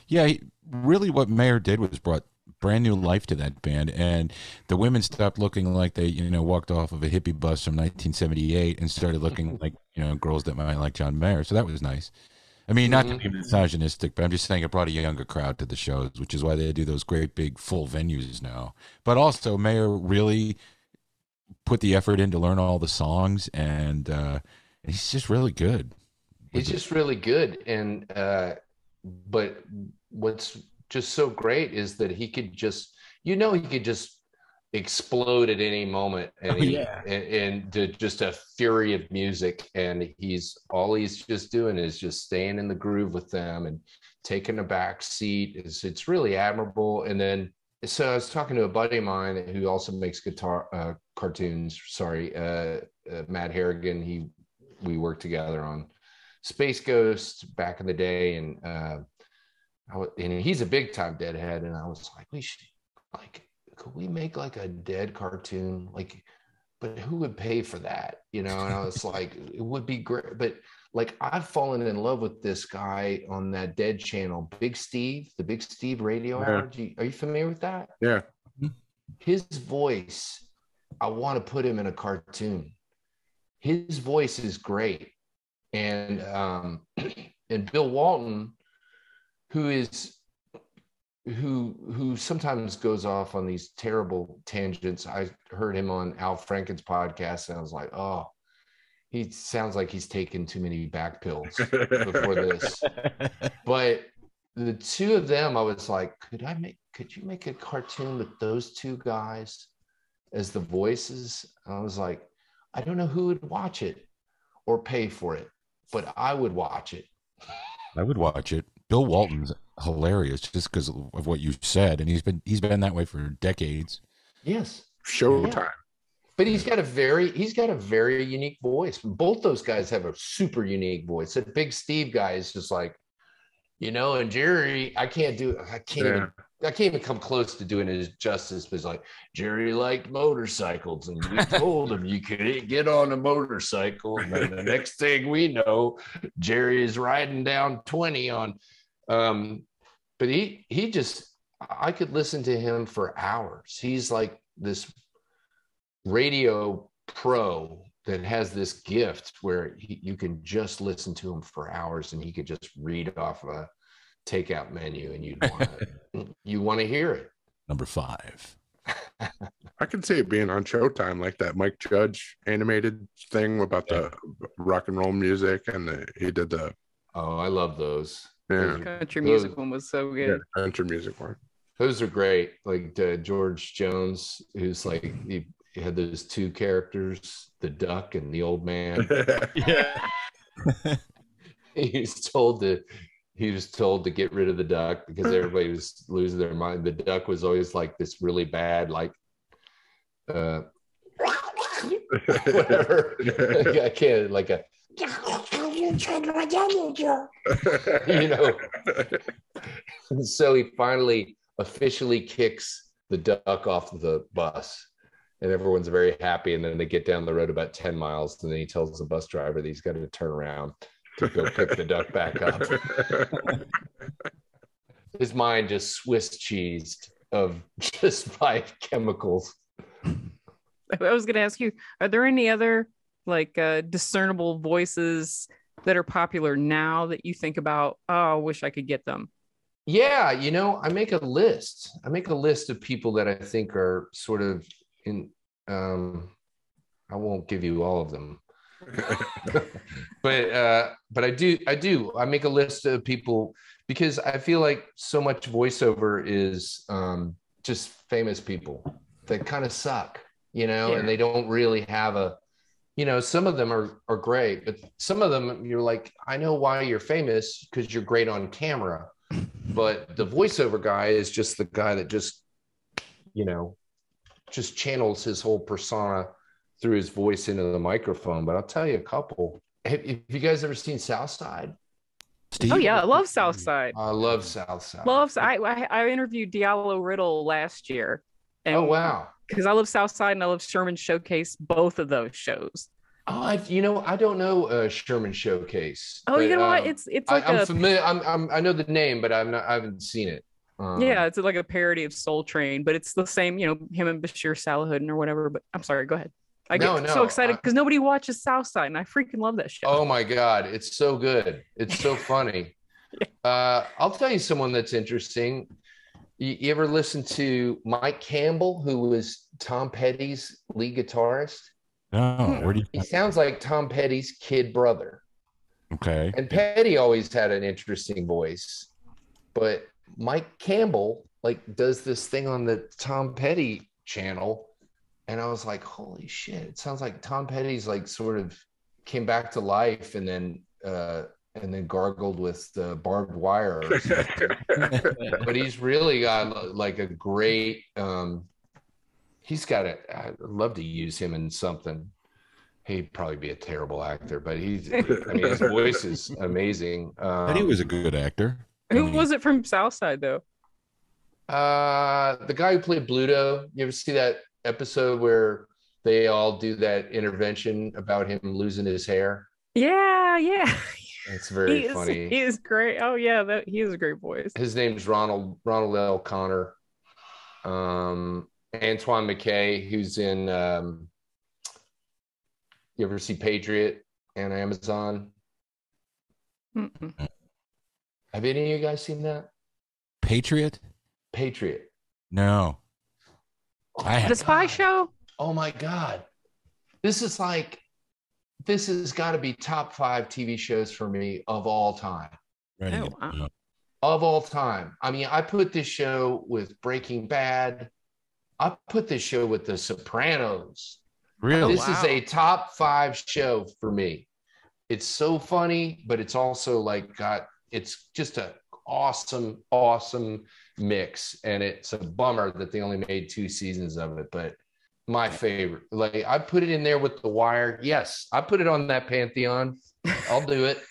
[SPEAKER 2] Yeah, he, really, what Mayer did was brought brand new life to that band, and the women stopped looking like they, you know, walked off of a hippie bus from 1978 and started looking like, you know, girls that might like John Mayer. So that was nice. I mean, not to be misogynistic, but I'm just saying it brought a younger crowd to the shows, which is why they do those great big full venues now. But also, Mayer really put the effort in to learn all the songs, and uh, he's just really good.
[SPEAKER 14] He's just really good. And uh but what's just so great is that he could just you know he could just explode at any moment and,
[SPEAKER 2] Oh,
[SPEAKER 14] he,
[SPEAKER 2] yeah.
[SPEAKER 14] and, and just a fury of music. And he's all he's just doing is just staying in the groove with them and taking a back seat. It's, it's really admirable. And then so i was talking to a buddy of mine who also makes guitar uh, cartoons. Sorry uh, uh, matt harrigan. He we worked together on space ghost back in the day. And uh I wa- and he's a big time deadhead and i was like we should like could we make like a dead cartoon? Like but who would pay for that? You know and i was like it would be great but like i've fallen in love with this guy on that dead channel big steve the big steve radio
[SPEAKER 4] Yeah.
[SPEAKER 14] hour. You- are you familiar with that?
[SPEAKER 4] Yeah.
[SPEAKER 14] his voice i want to put him in a cartoon. His voice is great. And um and bill walton who is who who sometimes goes off on these terrible tangents. I heard him on al franken's podcast and i was like oh he sounds like he's taken too many back pills before this. But the two of them i was like could i make could you make a cartoon with those two guys as the voices? I was like i don't know who would watch it or pay for it but i would watch it.
[SPEAKER 2] I would watch it. Bill Walton's hilarious just because of what you said, and he's been he's been that way for decades.
[SPEAKER 14] yes
[SPEAKER 4] Showtime.
[SPEAKER 14] but he's got a very he's got a very unique voice both those guys have a super unique voice that big steve guy is just like you know and jerry i can't do i can't
[SPEAKER 4] Yeah.
[SPEAKER 14] even i can't even come close to doing his justice but it's like jerry liked motorcycles and we told him you couldn't get on a motorcycle and then the next thing we know jerry is riding down 20 on um but he he just i could listen to him for hours. He's like this radio pro that has this gift where he, you can just listen to him for hours and he could just read off a takeout menu and you'd want to you want to hear it.
[SPEAKER 2] Number five.
[SPEAKER 4] I can see it being on Showtime, like that Mike Judge animated thing about the rock and roll music, and the, he did the
[SPEAKER 14] oh i love those
[SPEAKER 4] yeah,
[SPEAKER 1] Country
[SPEAKER 14] Those-
[SPEAKER 1] music one was so
[SPEAKER 4] yeah
[SPEAKER 1] good.
[SPEAKER 4] country music one.
[SPEAKER 14] those are great like uh, george jones who's like he, he had those two characters the duck and the old man
[SPEAKER 3] Yeah.
[SPEAKER 14] he was told to he was told to get rid of the duck because everybody was losing their mind. The duck was always like this really bad, like uh whatever. I can't like a you know. So he finally officially kicks the duck off the bus, and everyone's very happy. And then they get down the road about 10 miles, and then he tells the bus driver that he's got to turn around to go pick the duck back up. His mind just Swiss cheesed of just by chemicals.
[SPEAKER 1] I was going to ask you, are there any other like uh, discernible voices that are popular now that you think about? Oh, I wish I could get them.
[SPEAKER 14] Yeah, you know, I make a list. I make a list of people that I think are sort of in. Um, I won't give you all of them, but uh, but I do. I do. I make a list of people because I feel like so much voiceover is um, just famous people that kind of suck, you know,
[SPEAKER 1] Yeah.
[SPEAKER 14] and they don't really have a. You know, some of them are are great, but some of them you're like, I know why you're famous because you're great on camera but the voiceover guy is just the guy that just you know just channels his whole persona through his voice into the microphone but i'll tell you a couple have, have you guys ever seen southside
[SPEAKER 1] Oh yeah, I love Southside.
[SPEAKER 14] i love southside
[SPEAKER 1] Loves. I, I I interviewed Diallo Riddle last year.
[SPEAKER 14] oh wow
[SPEAKER 1] Because I love Southside and I love Sherman Showcase, both of those shows.
[SPEAKER 14] oh I, you know i don't know uh, sherman showcase
[SPEAKER 1] Oh, you
[SPEAKER 14] but,
[SPEAKER 1] know what?
[SPEAKER 14] um,
[SPEAKER 1] It's it's
[SPEAKER 14] I,
[SPEAKER 1] like
[SPEAKER 14] i'm
[SPEAKER 1] a
[SPEAKER 14] familiar I'm, I'm i know the name but i'm not i haven't seen it um,
[SPEAKER 1] yeah, it's like a parody of Soul Train, but it's the same. You know, him and Bashir Salahuddin or whatever. But I'm sorry. Go ahead. I get
[SPEAKER 14] No,
[SPEAKER 1] so excited because nobody watches Southside, and I freaking love that show.
[SPEAKER 14] Oh my god, it's so good. It's so funny. yeah. Uh, I'll tell you someone that's interesting. You, you ever listen to Mike Campbell, who was Tom Petty's lead guitarist?
[SPEAKER 2] No, where do you?
[SPEAKER 14] He sounds like Tom Petty's kid brother.
[SPEAKER 2] Okay.
[SPEAKER 14] And Petty always had an interesting voice, but Mike Campbell like does this thing on the Tom Petty channel, and I was like, holy shit! It sounds like Tom Petty's like sort of came back to life and then uh, and then gargled with uh, barbed wire. But he's really got like a great. Um, he's got a. I'd love to use him in something. He'd probably be a terrible actor, but he's. I mean, his voice is amazing. Um,
[SPEAKER 2] But he was a good actor.
[SPEAKER 1] Who was it from Southside though?
[SPEAKER 14] Uh, the guy who played Bluto. You ever see that episode where they all do that intervention about him losing his hair?
[SPEAKER 1] Yeah, yeah.
[SPEAKER 14] It's very
[SPEAKER 1] he is,
[SPEAKER 14] funny.
[SPEAKER 1] He is great. Oh yeah, that he is a great voice.
[SPEAKER 14] His name's Ronald Ronald L. Connor. Um, Antoine McKay, who's in. Um, you ever see Patriot on Amazon?
[SPEAKER 1] Mm-mm.
[SPEAKER 14] Have any of you guys seen that?
[SPEAKER 2] Patriot?
[SPEAKER 14] Patriot.
[SPEAKER 2] No. I
[SPEAKER 1] The
[SPEAKER 2] have.
[SPEAKER 1] Spy Show.
[SPEAKER 14] Oh my God. This is like, this has got to be top five TV shows for me of all time.
[SPEAKER 2] Ready
[SPEAKER 1] Oh, wow.
[SPEAKER 14] Of all time. I mean, I put this show with Breaking Bad. I put this show with The Sopranos.
[SPEAKER 2] Really?
[SPEAKER 14] this is a top five show for me. It's so funny, but it's also like got it's just a awesome, awesome mix. And it's a bummer that they only made two seasons of it, but my favorite. Like I put it in there with the wire. Yes, I put it on that Pantheon. I'll do it.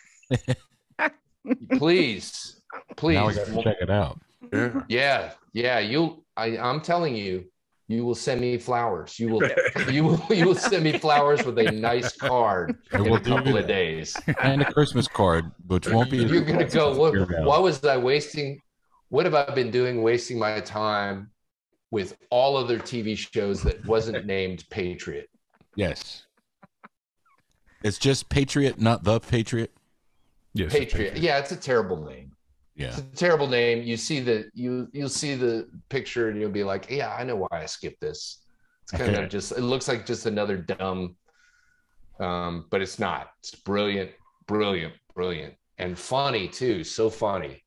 [SPEAKER 14] please. Please.
[SPEAKER 2] Now we got to check it out.
[SPEAKER 4] Yeah.
[SPEAKER 14] Yeah, yeah. You'll. I, I'm telling you, you will send me flowers. You will. you will. You will send me flowers with a nice card
[SPEAKER 2] I
[SPEAKER 14] in
[SPEAKER 2] will
[SPEAKER 14] a couple of days.
[SPEAKER 2] And a Christmas card, which won't be.
[SPEAKER 14] You're gonna go. What,
[SPEAKER 2] Your
[SPEAKER 14] why was I wasting? What have I been doing? Wasting my time with all other TV shows that wasn't named Patriot.
[SPEAKER 2] Yes. It's just Patriot, not the Patriot.
[SPEAKER 3] Yes.
[SPEAKER 14] Patriot. Yeah, it's a terrible name.
[SPEAKER 2] Yeah.
[SPEAKER 14] It's a terrible name. You see the you you'll see the picture and you'll be like, yeah, I know why I skipped this. It's kind of just it looks like just another dumb, um, but it's not. It's brilliant, brilliant, brilliant, and funny too. So funny.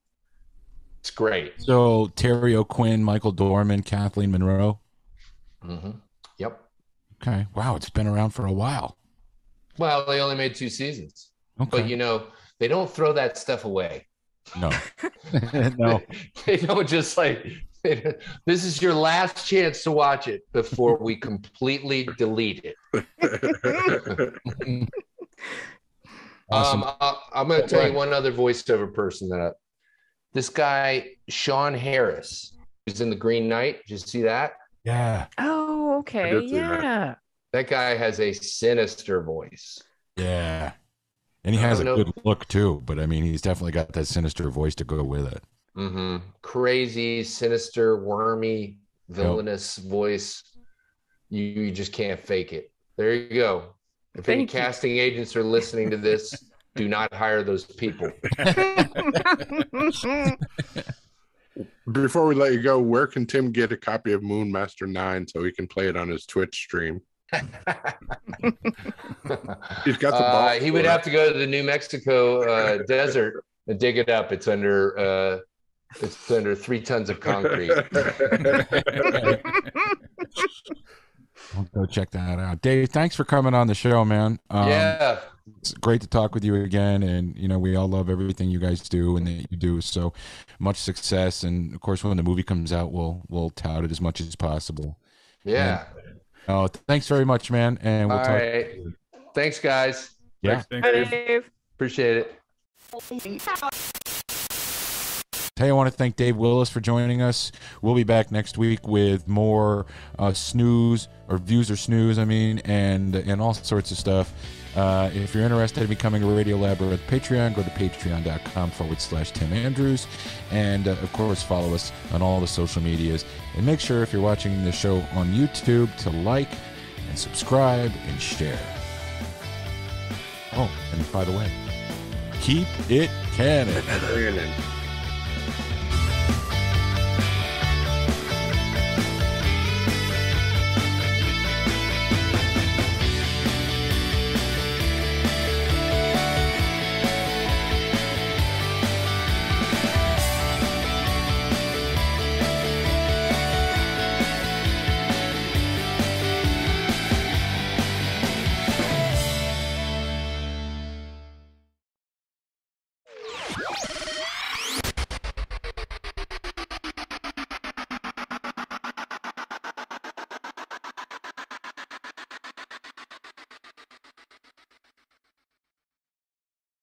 [SPEAKER 14] It's great.
[SPEAKER 2] So Terry O'Quinn, Michael Dorman, Kathleen Munroe.
[SPEAKER 14] hmm Yep.
[SPEAKER 2] Okay. Wow, it's been around for a while.
[SPEAKER 14] Well, they only made two seasons,
[SPEAKER 2] Okay.
[SPEAKER 14] but you know they don't throw that stuff away.
[SPEAKER 2] no. no.
[SPEAKER 14] They don't just like this is your last chance to watch it before we completely delete it.
[SPEAKER 2] Awesome.
[SPEAKER 14] Um, I'll, I'm going to tell you one other voiceover person that I, this guy Sean Harris, who's in the Green Knight. Did you see that?
[SPEAKER 2] Yeah.
[SPEAKER 1] Oh, okay.
[SPEAKER 4] did see that.
[SPEAKER 1] Yeah.
[SPEAKER 14] That guy has a sinister voice.
[SPEAKER 2] Yeah. And he has a
[SPEAKER 14] know.
[SPEAKER 2] good look too, but I mean, he's definitely got that sinister voice to go with it.
[SPEAKER 14] hmm Crazy, sinister, wormy, villainous voice. You, you just can't fake it. There you go. If any
[SPEAKER 1] Thank you.
[SPEAKER 14] casting agents are listening to this, do not hire those people.
[SPEAKER 4] Before we let you go, where can Tim get a copy of Moon Master 9 so he can play it on his Twitch stream? He's got the
[SPEAKER 14] Uh, he would
[SPEAKER 4] for
[SPEAKER 14] have to go to the New Mexico uh, desert and dig it up. It's under uh, it's under three tons of concrete.
[SPEAKER 2] I'll go check that out. Dave, thanks for coming on the show, man. Um,
[SPEAKER 14] yeah,
[SPEAKER 2] It's great to talk with you again. And, you know, we all love everything you guys do and that you do. So much success. And of course, when the movie comes out, we'll, we'll tout it as much as possible.
[SPEAKER 14] yeah.
[SPEAKER 2] Oh, thanks very much, man. And we'll
[SPEAKER 14] All
[SPEAKER 2] talk.
[SPEAKER 14] right. Thanks, guys.
[SPEAKER 2] Yeah.
[SPEAKER 3] Thanks,
[SPEAKER 1] Hi,
[SPEAKER 3] Dave.
[SPEAKER 1] Dave.
[SPEAKER 14] Appreciate it.
[SPEAKER 2] Hey, I want to thank Dave Willis for joining us. We'll be back next week with more uh, snooze or views or snooze, I mean, and and all sorts of stuff. Uh, if you're interested in becoming a Radio Lab or at Patreon, go to patreon.com forward slash Tim Andrews. And uh, of course, follow us on all the social medias. And make sure if you're watching the show on YouTube to like and subscribe and share. Oh, and by the way, keep it canon.